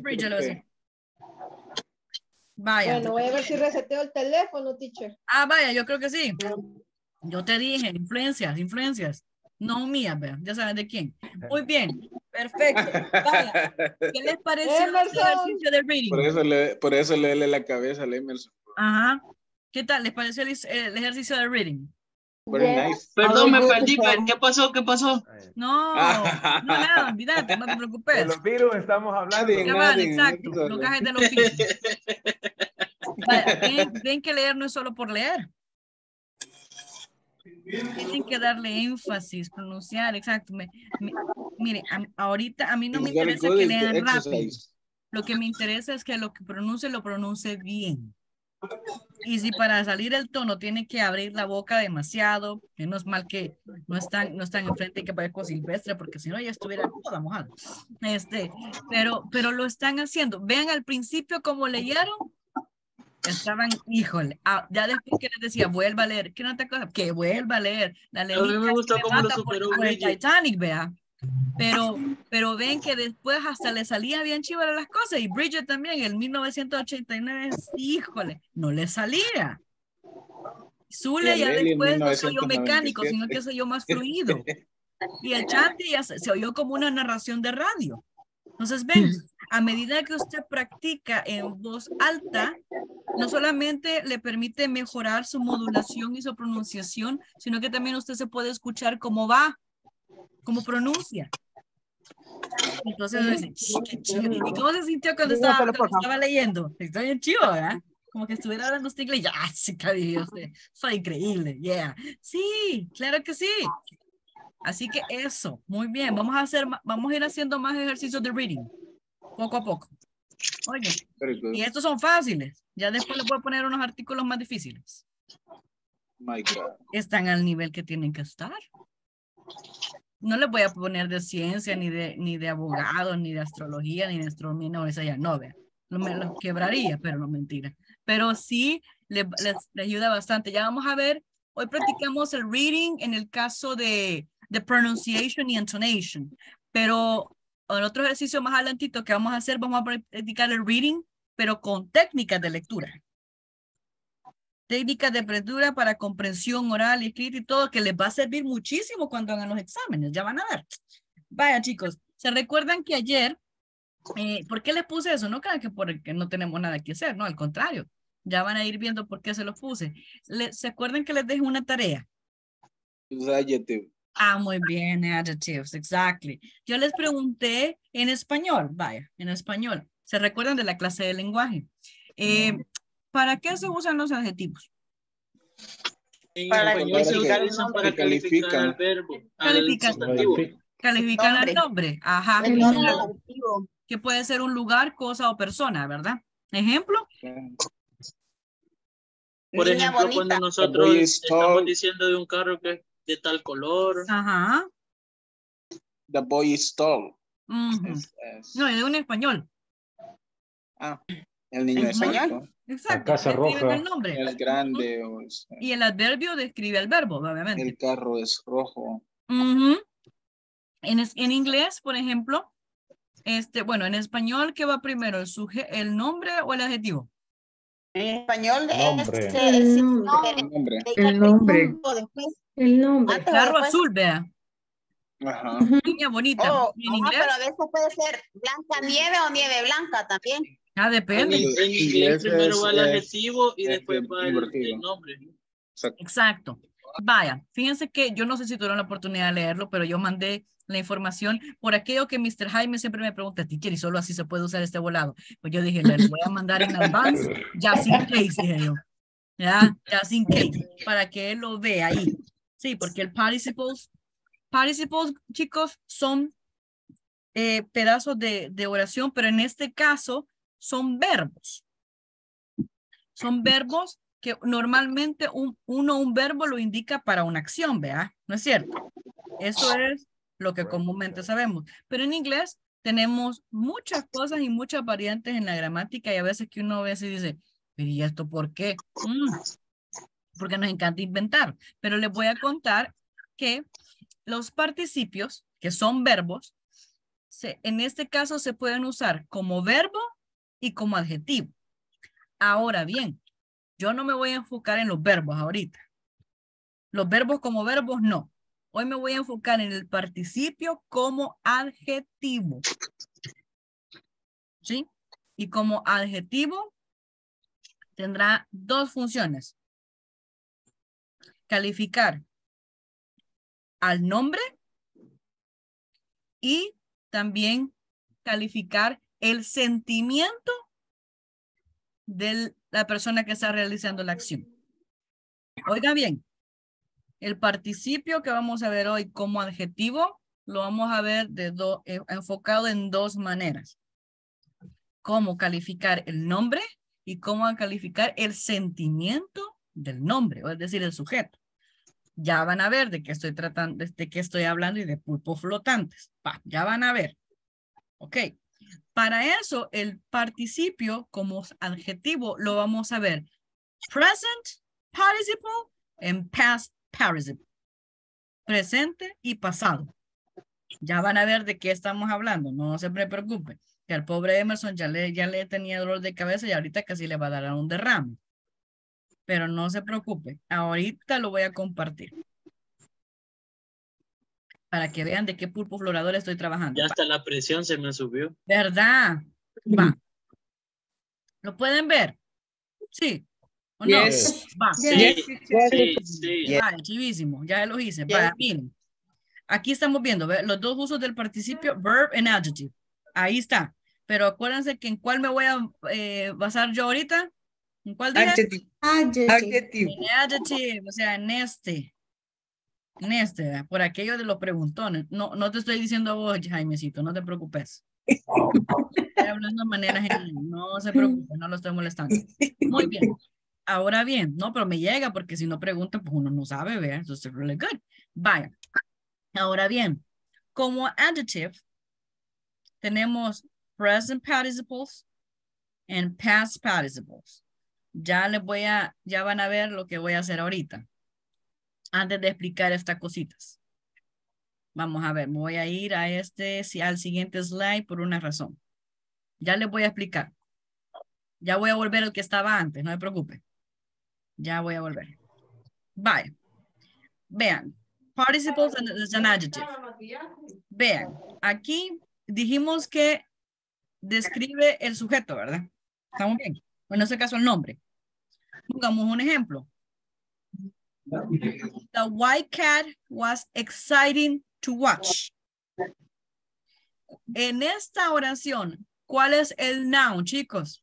Vaya. Bueno, voy a ver si reseteo el teléfono, teacher. Ah, vaya, yo creo que sí. Yo te dije, influencias, influencias. No mías, vea. Ya saben de quién. Muy bien, perfecto. Vaya, ¿qué les pareció Emerson. ejercicio de reading? Por eso le, por eso leele la cabeza al Emerson. Ajá. ¿Qué tal? ¿Les pareció el, el ejercicio de reading? Very Yes. nice. Perdón, me perdí, ¿qué pasó? ¿Qué pasó? No, no nada, olvídate, no te De preocupes. los virus estamos hablando. Nadie, Cabal, nadie, exacto, del oficio. Ven, ven que leer no es solo por leer. Tienen que darle énfasis, pronunciar, exacto. Me- me- mire, a- ahorita a mí no me interesa que lean rápido. Lo que me interesa es que lo que pronuncie lo pronuncie bien. Y si para salir el tono tiene que abrir la boca demasiado, menos mal que no están, no están enfrente y que parezco silvestre, porque si no ya estuviera toda mojada. Este, pero, pero lo están haciendo. Vean al principio cómo leyeron. Estaban, híjole, ah, ya después que les decía, vuelva a leer, ¿qué no te acuerdas? Que vuelva a leer. La mí leí me casi gustó me cómo lo superó por el Bridget. Titanic, vea. Pero, pero ven que después hasta le salía bien chivas las cosas y Bridget también en 1989, híjole, no le salía. Zule ya después no soy yo 1997. mecánico, sino que soy yo más fluido. Y el Chanti ya se, se oyó como una narración de radio. Entonces, ven, a medida que usted practica en voz alta, no solamente le permite mejorar su modulación y su pronunciación, sino que también usted se puede escuchar cómo va, cómo pronuncia. Entonces. ¿y cómo se sintió cuando estaba, cuando estaba leyendo? Está bien chido, ¿verdad? Como que estuviera hablando usted inglés, ya, sí, usted, soy increíble, yeah. Sí, claro que sí. Así que eso, muy bien. Vamos a hacer, vamos a ir haciendo más ejercicios de reading, poco a poco. Oye, y estos son fáciles. Ya después les voy a poner unos artículos más difíciles. My God. Están al nivel que tienen que estar. No les voy a poner de ciencia, ni de, ni de abogado, ni de astrología, ni de astronomía, no, esa ya no, vea. No me lo quebraría, pero no mentira. Pero sí le- les, les ayuda bastante. Ya vamos a ver, hoy practicamos el reading en el caso de, de pronunciation y intonation. Pero en otro ejercicio más adelantito que vamos a hacer, vamos a practicar el reading, pero con técnicas de lectura. Técnicas de lectura para comprensión oral escrita y todo, que les va a servir muchísimo cuando hagan los exámenes. Ya van a ver. Vaya, chicos, ¿se recuerdan que ayer, eh, ¿por qué les puse eso? No crean que porque no tenemos nada que hacer, no, al contrario. Ya van a ir viendo por qué se los puse. ¿Se acuerdan que les dejé una tarea? Adjective. Ah, muy bien, adjectives, exactly. Yo les pregunté en español, vaya, en español. ¿Se recuerdan de la clase de lenguaje? Eh, ¿Para qué se usan los adjetivos? Para se que- utilizan para calificar califican. al verbo, al Califican. sustantivo. Calificar al Nombre. nombre. Ajá. El nombre. Que puede ser un lugar, cosa o persona, ¿verdad? Ejemplo. Por Niña ejemplo, bonita. cuando nosotros estamos diciendo de un carro que es de tal color. Ajá. The boy is tall. Ujú. Es- es- No, es un español. ah, el niño ¿En es español? Exacto. casa describen roja. el nombre. es grande, o es- Y el adverbio describe el verbo, obviamente. el carro es rojo. Ujú. en, es- en inglés, por ejemplo, este, bueno, en español, ¿qué va primero? ¿El, suje- el nombre o el adjetivo? En español Nombre. es El el nombre. El nombre. El nombre. Después, El nombre. o Carro después. azul, vea. Ajá. Niña bonita. Oh, en ajá, inglés, pero a veces puede ser blanca nieve o nieve blanca también. ah, En, depende. en inglés Inglés primero es- va el adjetivo y es después va el, el nombre. Exacto. Exacto. Vaya, fíjense que yo no sé si tuvieron la oportunidad de leerlo, pero yo mandé la información por aquello que Mr. Jaime siempre me pregunta, teacher, y solo así se puede usar este volado. Pues yo dije, le voy a mandar en advance, ya sin case, dije yo. Ya, ya sin case, para que él lo vea ahí. Sí, porque el participles, participles, chicos, son eh, pedazos de, de oración, pero en este caso son verbos. Son verbos que normalmente un, uno un verbo lo indica para una acción, ¿vea? ¿No es cierto? Eso es lo que comúnmente sabemos. Pero en inglés tenemos muchas cosas y muchas variantes en la gramática y a veces que uno a veces dice, "Pero, ¿y esto por qué? Mm, porque nos encanta inventar. Pero les voy a contar que los participios, que son verbos, en este caso se pueden usar como verbo y como adjetivo. Ahora bien, yo no me voy a enfocar en los verbos ahorita. Los verbos como verbos no. Hoy me voy a enfocar en el participio como adjetivo. ¿Sí? Y como adjetivo tendrá dos funciones. Calificar al nombre y también calificar el sentimiento de la persona que está realizando la acción. Oiga bien, el participio que vamos a ver hoy como adjetivo lo vamos a ver eh, enfocado en dos maneras. Cómo calificar el nombre y cómo calificar el sentimiento del nombre, es decir, el sujeto. Ya van a ver de qué estoy tratando, de qué estoy hablando y de pulpos flotantes. Ya van a ver. Ok. Para eso, el participio como adjetivo lo vamos a ver present participle and past participle. Presente y pasado. Ya van a ver de qué estamos hablando, no se pre- preocupen. Que al pobre Emerson ya le, ya le tenía dolor de cabeza y ahorita casi le va a dar un derrame. Pero no se preocupe, ahorita lo voy a compartir. Para que vean de qué pulpo florador estoy trabajando. Ya hasta la presión se me subió. ¿Verdad? Va. ¿Lo pueden ver? Sí. ¿O no? Yes. Va. Sí, sí, sí. Vale, chivísimo. Ya lo hice. Yes. Miren. Aquí estamos viendo los dos usos del participio, verb and adjective. Ahí está. Pero acuérdense que en cuál me voy a eh, basar yo ahorita. ¿En cuál dije? Adjective. Adjective. En adjective, o sea, en este. En este, ¿verdad? por aquello de los preguntones. No, no te estoy diciendo a vos, Jaimecito, no te preocupes. Estoy hablando de manera general, no se preocupe, no lo estoy molestando. Muy bien. Ahora bien, no, pero me llega porque si no pregunta, pues uno no sabe, ¿verdad? Entonces, really good. Vaya. Ahora bien, como adjective, tenemos present participles and past participles. Ya les voy a, ya van a ver lo que voy a hacer ahorita. Antes de explicar estas cositas. Vamos a ver, voy a ir a este, al siguiente slide por una razón. Ya les voy a explicar. Ya voy a volver al que estaba antes, no se preocupe. Ya voy a volver. Vaya. Vean. Participles is an adjective. Vean. Aquí dijimos que describe el sujeto, ¿verdad? ¿Estamos bien? O en este caso el nombre. Pongamos un ejemplo. The white cat was exciting to watch. En esta oración, ¿cuál es el noun, chicos?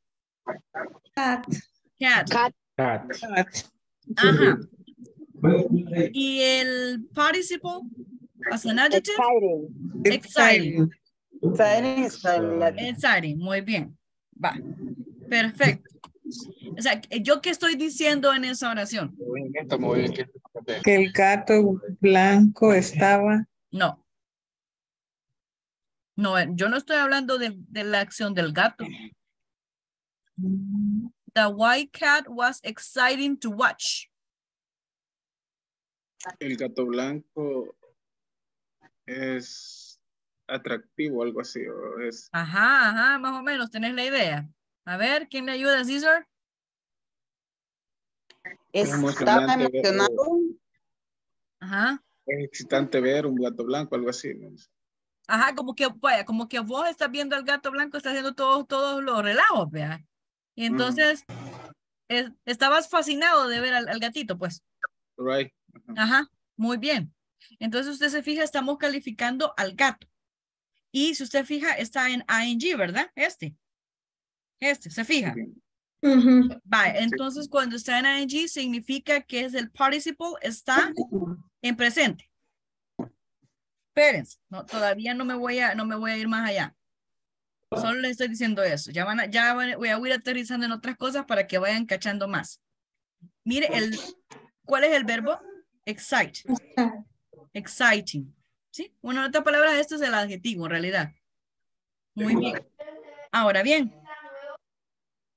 Cat. Cat. Cat. Ajá. Y el participle, as an adjective? Exciting. Exciting. Exciting. Exciting. Exciting, muy bien. Va. Perfecto. O sea, ¿yo qué estoy diciendo en esa oración? Que el gato blanco estaba. No. No, eh, yo no estoy hablando de, de la acción del gato. The white cat was exciting to watch. El gato blanco es atractivo, algo así. o es Ajá, ajá, más o menos, tenés la idea. A ver, ¿quién le ayuda, César? Estaba emocionado. Ajá. es excitante ver un gato blanco, algo así. ¿no? Ajá, como que, vaya, como que vos estás viendo al gato blanco, estás haciendo todos, todos los relajos, vea. Y entonces, es- estabas fascinado de ver al, al gatito, pues. Right. Ajá, muy bien. Entonces, usted se fija, estamos calificando al gato. Y si usted fija, está en ing, ¿verdad? Este. Este, ¿se fija? Vale, entonces cuando está en ing significa que es el participle, está en presente. Espérense, no, todavía no me voy a, no me voy a ir más allá. Solo les estoy diciendo eso. Ya van a, ya van- voy a ir aterrizando en otras cosas para que vayan cachando más. Mire, el, ¿cuál es el verbo? Excite. Exciting. ¿Sí? Bueno, en otras palabras, este es el adjetivo en realidad. Muy bien. Ahora bien,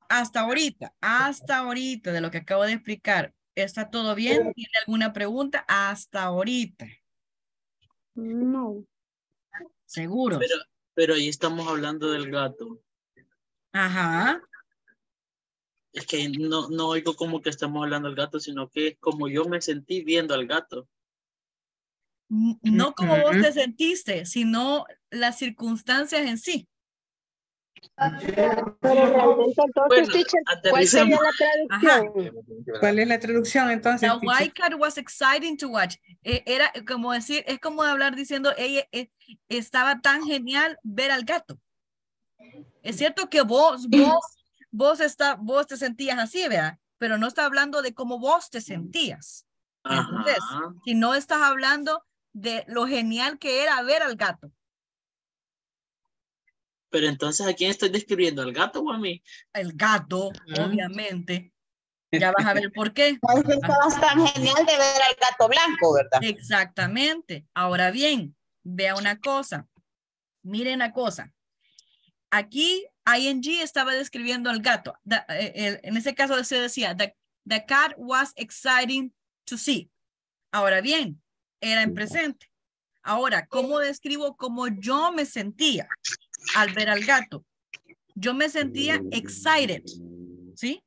hasta ahorita, hasta ahorita de lo que acabo de explicar, ¿está todo bien? ¿Tiene alguna pregunta? Hasta ahorita. No. Seguros. Pero, pero ahí estamos hablando del gato. Ajá. Es que no, no oigo como que estamos hablando del gato, sino que es como yo me sentí viendo al gato. N- No como vos te sentiste, sino las circunstancias en sí. Pero realmente entonces, Bueno, teacher, ¿cuál sería la Ajá. traducción? ¿Cuál es la traducción entonces? The white cat was exciting to watch. Eh, Era como decir, es como hablar diciendo, ella eh, estaba tan genial ver al gato. Es cierto que vos, vos, vos, está, vos te sentías así, ¿verdad? Pero no está hablando de cómo vos te sentías. Ajá. Si no estás hablando de lo genial que era ver al gato. Pero entonces, ¿a quién estoy describiendo? ¿Al gato o a mí? El gato, Ah. obviamente. Ya vas a ver por qué. Entonces estabas tan genial de ver al gato blanco, ¿verdad? Exactamente. Ahora bien, vea una cosa. Miren una cosa. Aquí ING estaba describiendo al gato. The- eh, el- en ese caso se decía, the, the cat was exciting to see. Ahora bien, era en presente. Ahora, ¿cómo describo cómo yo me sentía al ver al gato? Yo me sentía excited, ¿sí?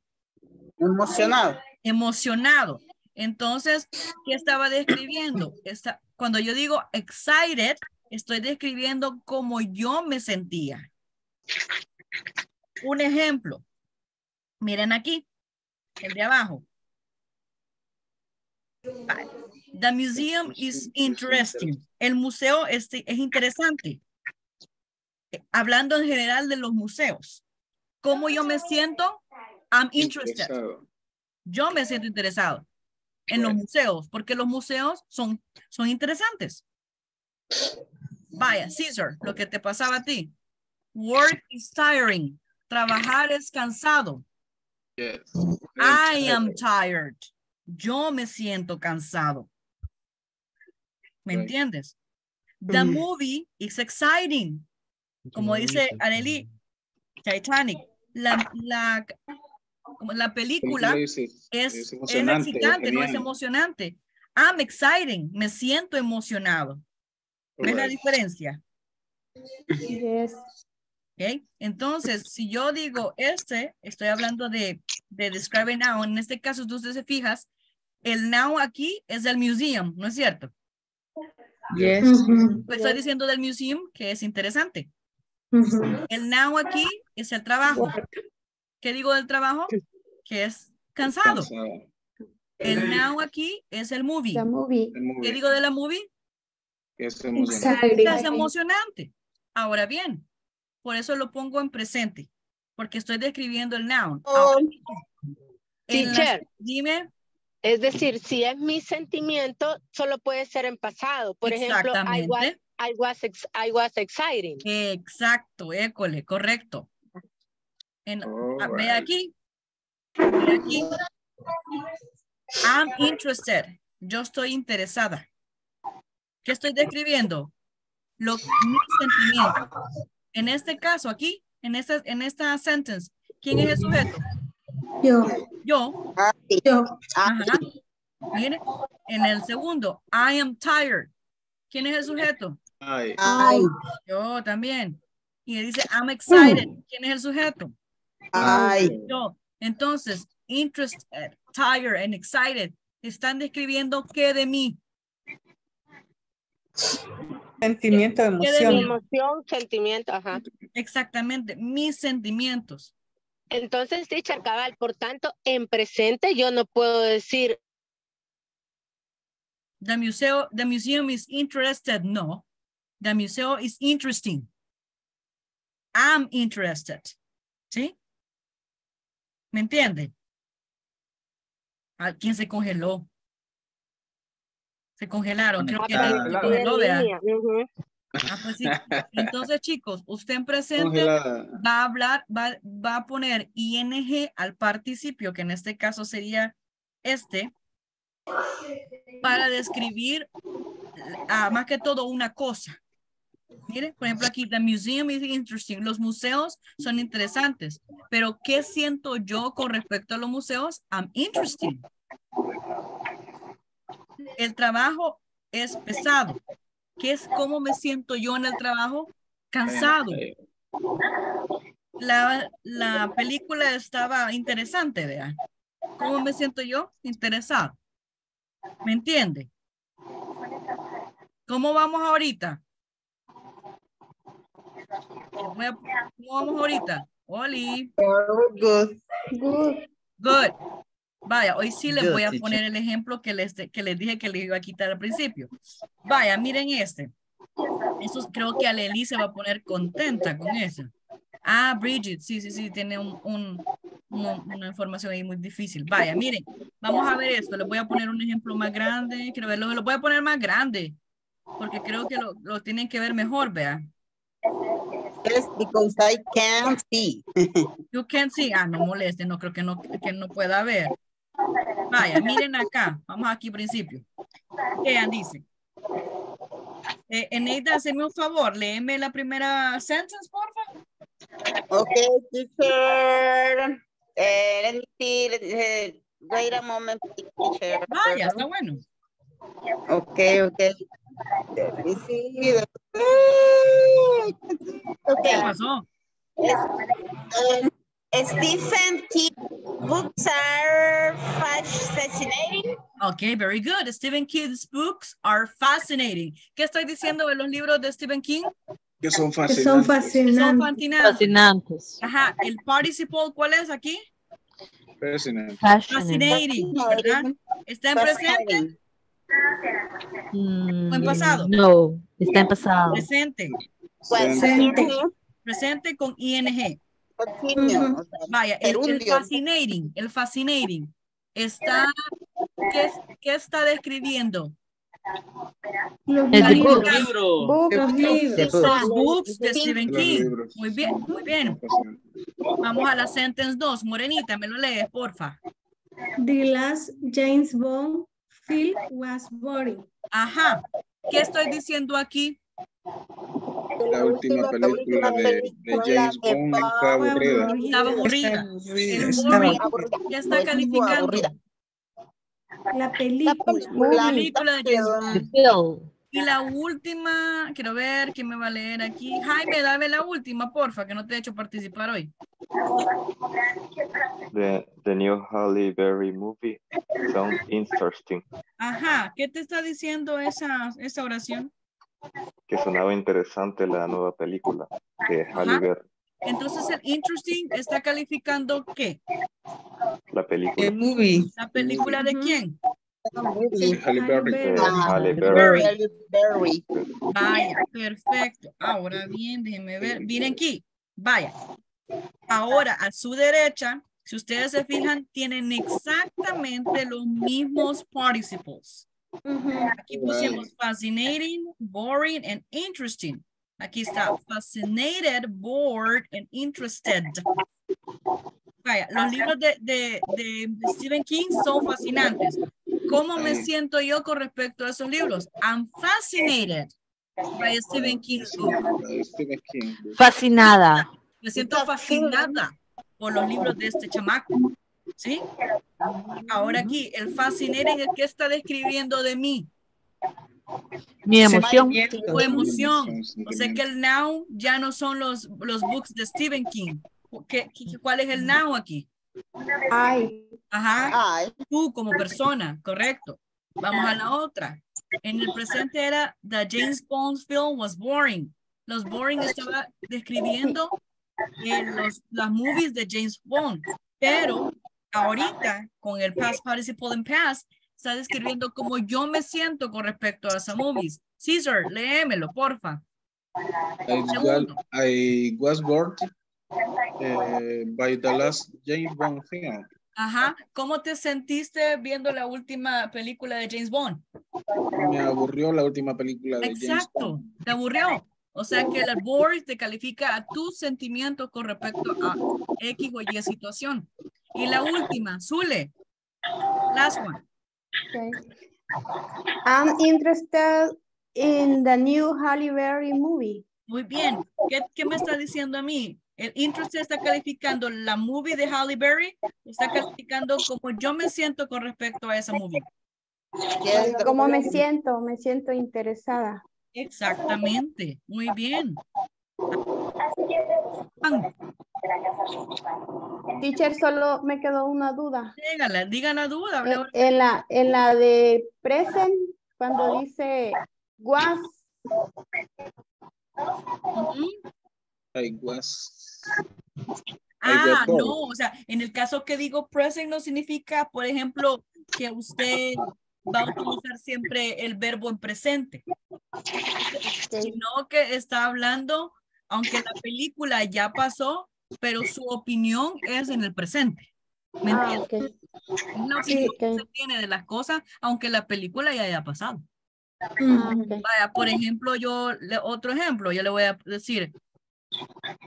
Emocionado. emocionado. Entonces, ¿qué estaba describiendo? Esta, cuando yo digo excited, estoy describiendo cómo yo me sentía. Un ejemplo. Miren aquí, el de abajo. The museum is interesting. El museo este, es interesante. Hablando en general de los museos. ¿Cómo yo me siento? I'm interested. Yo me siento interesado en los museos, porque los museos son, son interesantes. Vaya, Caesar, lo que te pasaba a ti. Work is tiring. Trabajar es cansado. Yes. I am tired. Yo me siento cansado. ¿Me Right. entiendes? The Mm. movie is exciting. Como dice Arely, Titanic. La, la, como la película Es, es, es es emocionante, excitante, no es emocionante. I'm exciting, me siento emocionado. ¿Ves la diferencia? Yes. ¿Ok? Entonces, si yo digo este, estoy hablando de, de describe noun. En este caso, tú te fijas, el noun aquí es del museum, ¿no es cierto? Yes. Pues estoy diciendo del museum que es interesante. El noun aquí es el trabajo. ¿Qué digo del trabajo? Que es cansado. Cansado. El noun aquí es el movie. The movie. El movie, ¿Qué digo de la movie? que es emocionante. Exciting. Es emocionante. Ahora bien, por eso lo pongo en presente, porque estoy describiendo el noun. Oh, las- Teacher. dime, Es decir, si es mi sentimiento, solo puede ser en pasado. Por ejemplo, I. I was, ex- I was exciting. Exacto, école, correcto. En, All ah, ve right. aquí. Ve aquí. I'm interested. Yo estoy interesada. ¿Qué estoy describiendo? Lo, mi sentimiento. En este caso aquí, en esta, en esta sentence, ¿quién es el sujeto? Yo. Yo. Yo. Ajá. Mire, en el segundo, I am tired. ¿Quién es el sujeto? Ay. Yo también. Y dice, I'm excited. ¿Quién es el sujeto? Ay. Yo. Entonces, interested, tired and excited están describiendo qué de mí. Sentimiento, ¿Qué de emoción. Emoción, sentimiento, ajá. Exactamente, mis sentimientos. Entonces, teacher cabal, por tanto, en presente yo no puedo decir The museo, the museum is interested. No. The museum is interesting. I'm interested. ¿Sí? ¿Me entiende? ¿A quién se congeló? Se congelaron. Creo que Ah, se congeló, ujú. Ah, pues sí. Entonces, chicos, usted en presente Congelada. va a hablar, va, va a poner ing al participio, que en este caso sería este, para describir ah, más que todo una cosa. Mire, por ejemplo, aquí, the museum is interesting. Los museos son interesantes, pero ¿qué siento yo con respecto a los museos? I'm interested. El trabajo es pesado. ¿Qué es cómo me siento yo en el trabajo? Cansado. La, la película estaba interesante, vean. ¿Cómo me siento yo? Interesado. ¿Me entiende? ¿Cómo vamos ahorita? Voy a- ¿Cómo vamos ahorita? Oli. Good. Good. Good. Vaya, hoy sí les Good, voy a teacher. poner el ejemplo que les, que les dije que les iba a quitar al principio. Vaya, miren este. Eso creo que a Lely se va a poner contenta con eso. Ah, Bridget, sí, sí, sí, tiene un, un- un- una información ahí muy difícil. Vaya, miren, vamos a ver esto. Les voy a poner un ejemplo más grande. Quiero verlo, lo voy a poner más grande, porque creo que lo, lo tienen que ver mejor, vea. Yes, because I can't see. You can see. Ah, no moleste, no creo que no, que no pueda ver. Vaya, miren acá. Vamos aquí principio. Vean, dice. Eh, Eneida, hazme un favor, léeme la primera sentence, por favor. Okay, teacher. Eh, let me see. eh, wait a moment, teacher. Vaya, está bueno. Okay, okay. Let me see. ¿Qué Okay. pasó? Stephen King books are fascinating. Ok, very good. Stephen King's books are fascinating. ¿Qué estoy diciendo de los libros de Stephen King? Que son Que son fascinantes. Son fascinantes. fascinantes. Fascinantes. Ajá, el participle, ¿cuál es aquí? Fascinantes. Fascinating, ¿verdad? ¿Está en presente? Mm, ¿O en pasado? No, está en pasado. Presente. Presente. Presente con ing. Vaya, el, fascinating, el fascinating, está, ¿qué, qué está describiendo? Los El libros. Libro. Book, los books de Stephen Los King. Muy bien, muy bien. Vamos a la sentence 2. Morenita, me lo lees, porfa. The last James Bond film was boring. Ajá. ¿Qué estoy diciendo aquí? La última película de, de James Bond fue aburrida. Estaba aburrida. ¿qué está calificando? La película. La película de James Bond. Y la última, quiero ver quién me va a leer aquí. Jaime, dame la última, porfa, que no te he hecho participar hoy. The, the new Halle Berry movie sounds interesting. Ajá, ¿qué te está diciendo esa, esa oración? Que sonaba interesante la nueva película de Halle. Berry. Entonces el interesting está calificando ¿qué? La película El movie. ¿La película de quién? Halle Berry. de Halle Berry. Berry. Halle Berry. Vaya, perfecto. Ahora bien, déjenme ver. Miren aquí. Vaya. Ahora a su derecha, Si ustedes se fijan, tienen exactamente los mismos participles. Aquí pusimos fascinating, boring, and interesting. Aquí está fascinated, bored, and interested. Vaya, los libros de, de, de Stephen King son fascinantes. ¿Cómo me siento yo con respecto a esos libros? I'm fascinated by Stephen King's book. Stephen King. Fascinada. Me siento fascinada por los libros de este chamaco. ¿Sí? Ahora aquí, el fascinating es que está describiendo de mí. Mi emoción. Tu emoción. O sea que el now ya no son los, los books de Stephen King. ¿Qué, qué- cuál es el now aquí? Ay. Ajá. Tú como persona, correcto. Vamos a la otra. En el presente era The James Bond film was boring. Los boring estaba describiendo eh, los, las movies de James Bond. Pero ahorita, con el past participle in past, está describiendo cómo yo me siento con respecto a esas movies. Caesar, léemelo, porfa. I, got, I was bored eh, by the last James Bond film. Ajá. ¿Cómo te sentiste viendo la última película de James Bond? Me aburrió la última película de James Exacto, te aburrió. O sea que el board te califica a tus sentimientos con respecto a X o Y situación. Y la última, Zule. Last one. Okay. I'm interested in the new Halle Berry movie. Muy bien. ¿Qué, qué me está diciendo a mí? El interest está calificando la movie de Halle Berry, está calificando como yo me siento con respecto a esa movie. ¿Cómo me siento? Me siento interesada. Exactamente. Muy bien. Teacher, solo me quedó una duda. Dígala, diga la duda. Eh. En la, en la de present, cuando dice was, I was. Ah, no, o sea, en el caso que digo present no significa, por ejemplo, que usted va a utilizar siempre el verbo en presente, sino que está hablando, aunque la película ya pasó, pero su opinión es en el presente. ¿Me Ah, entiende? ok. Es la opinión que se tiene de las cosas, aunque la película ya haya pasado. Ah, ok. Vaya, por ejemplo, yo, le- otro ejemplo, yo le voy a decir,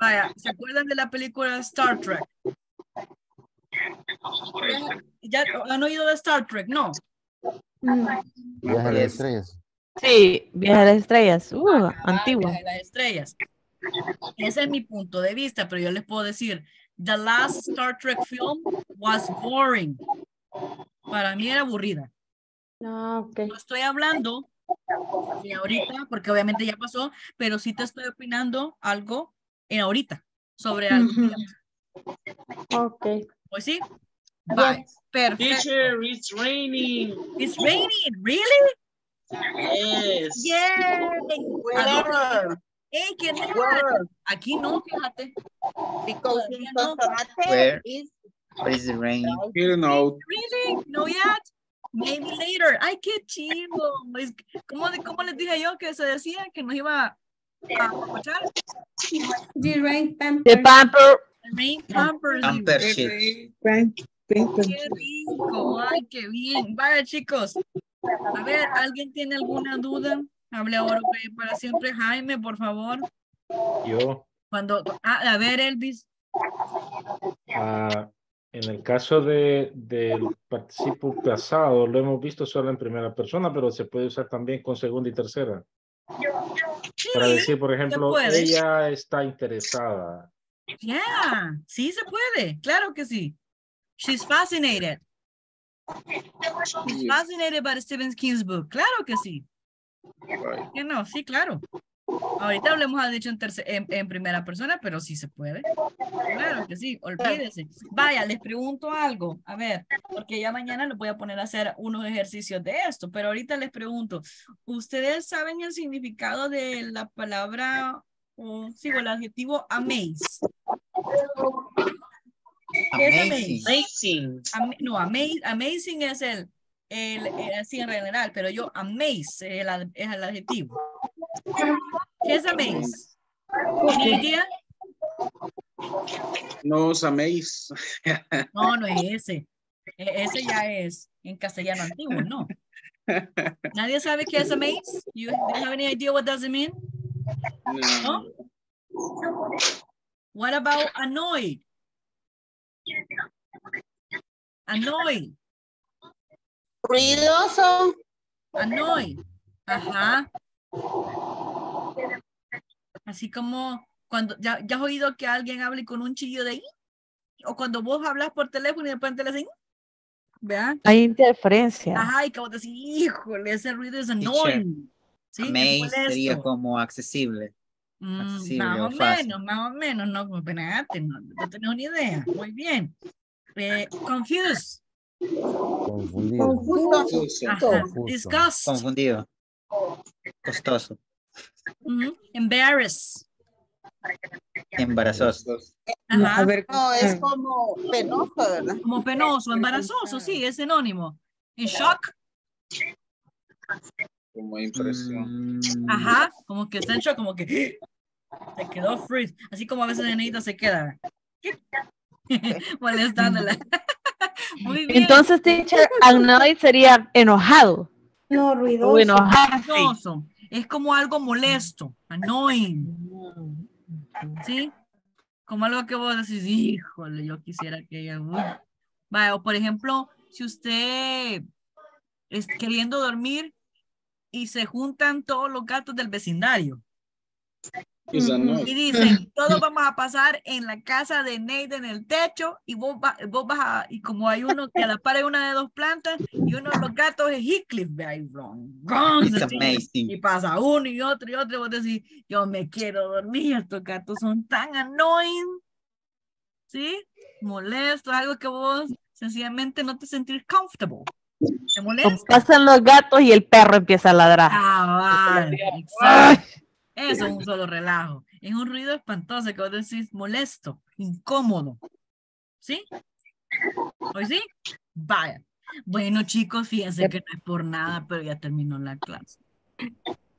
vaya, ¿se acuerdan de la película Star Trek? ¿Ya han oído de Star Trek? No. Viaje a las estrellas. Sí, Viaje a las estrellas. Uh, Ah, antigua. Viaje a las estrellas. Ese es mi punto de vista, pero yo les puedo decir, the last Star Trek film was boring. Para mí era aburrida. Ah, ok. No estoy hablando de ahorita, porque obviamente ya pasó, pero sí te estoy opinando algo en ahorita sobre algo. Ok. Pues sí. Bye. Perfecto. Teacher, it's raining. It's raining, really? Yes. Yay. ¿A dónde? Where? Ey, qué nice. Where? Aquí no, fíjate. Because in no. Sonsonate Where? is What is the rain? Here now. Really? No yet? Maybe later. Ay, qué chido. Es- ¿Cómo, de- ¿Cómo les dije yo que se decía que nos iba a escuchar? The rain The pamper. Rain Pampers. Pamper sheet. Qué rico, ay, qué bien. Vaya, chicos. A ver, ¿alguien tiene alguna duda? Hable ahora ok, para siempre. Jaime, por favor. Yo, Cuando, ah, a ver, Elvis. ah, en el caso de, del participo pasado, lo hemos visto solo en primera persona, pero se puede usar también con segunda y tercera. Para decir, por ejemplo, ella está interesada. Yeah, sí se puede. Claro que sí. She's fascinated. She's fascinated by Stephen King's book. Claro que sí. Que no, sí, claro. Ahorita lo hemos dicho en, en, en primera persona, pero sí se puede. Claro que sí, olvídese. Vaya, les pregunto algo. A ver, porque ya mañana les voy a poner a hacer unos ejercicios de esto, pero ahorita les pregunto, ¿ustedes saben el significado de la palabra, o sí, o el adjetivo amaze? ¿Qué es amaze? Amazing. Ama- no, ama- amazing es el, el, el- así en general, pero yo amaze es el, es el adjetivo. ¿Qué es amaze? ¿Tiene idea? No usa maze. No, no es ese. E- Ese ya es en castellano antiguo, ¿no? ¿Nadie sabe qué es amaze? You, do you have any idea what does it mean? No. What about annoyed? Annoyed. Ruidoso. Annoyed. Ajá. Así como cuando ya, ya has oído que alguien hable con un chillo de ahí. O cuando vos hablas por teléfono y de repente le hacen. ¿Vean? Hay interferencia. Ajá, y como decir, híjole, ese ruido es annoying. ¿Sí? Amaze sería como accesible. Mm, accesible más o menos, más o menos, no, pues, espérate, no, no tengo ni idea. Muy bien. Eh, confused. Confundido. Confuso. Disgust. Confundido. Costoso. Ujú. Embarrassed. Embarazoso. Ajá. A ver, No, es como penoso, ¿verdad? Como penoso, embarazoso, sí, es sinónimo. En shock, Como impresión. Mm, ajá, como que está en shock, como que se quedó freeze, así como a veces Nenita se queda molestándola. Muy bien. Entonces, teacher, annoyed sería enojado. No, O ruidoso. Es como algo molesto, annoying, ¿sí? Como algo que vos decís, híjole, yo quisiera que ella... uy". Vaya, o por ejemplo, si usted es queriendo dormir y se juntan todos los gatos del vecindario Annoyed. y dicen, todos vamos a pasar en la casa de Nate en el techo y vos, va- vos vas a, y como hay uno que a la par hay una de dos plantas y uno de los gatos es Heathcliff, y pasa uno y otro y otro y vos decís, yo me quiero dormir, estos gatos son tan annoying, ¿sí? Molestos, algo que vos sencillamente no te sentís comfortable. ¿Te molesta? pasan los gatos y el perro empieza a ladrar. Ah, vale. Eso es un solo relajo. Es un ruido espantoso que vos decís molesto, incómodo. ¿Sí? ¿Hoy sí? Vaya. Bueno, chicos, fíjense que no es por nada, pero ya terminó la clase.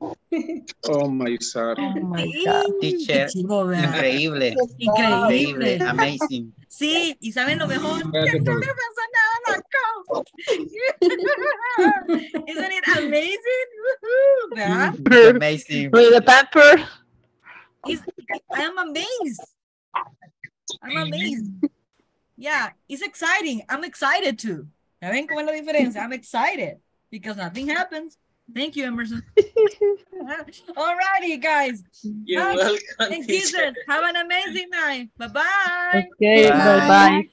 Oh my God. Oh my God. Teacher, chivo, ¿verdad? increíble. Increíble. Increíble. Amazing. Sí, y ¿saben lo mejor? Que Gracias no por- le pasa nada a la cosa. Isn't it amazing? ¿Verdad? Mm, amazing. With the pamper. It's, I am amazed. I'm amazed. Yeah, it's exciting. I'm excited too. ¿Ya ven cómo es la diferencia? I'm excited because nothing happens. Thank you, Emerson. Alrighty, guys. You're Hugs welcome, and teacher. kisses. Have an amazing night. Bye bye. Okay, Bye. bye bye.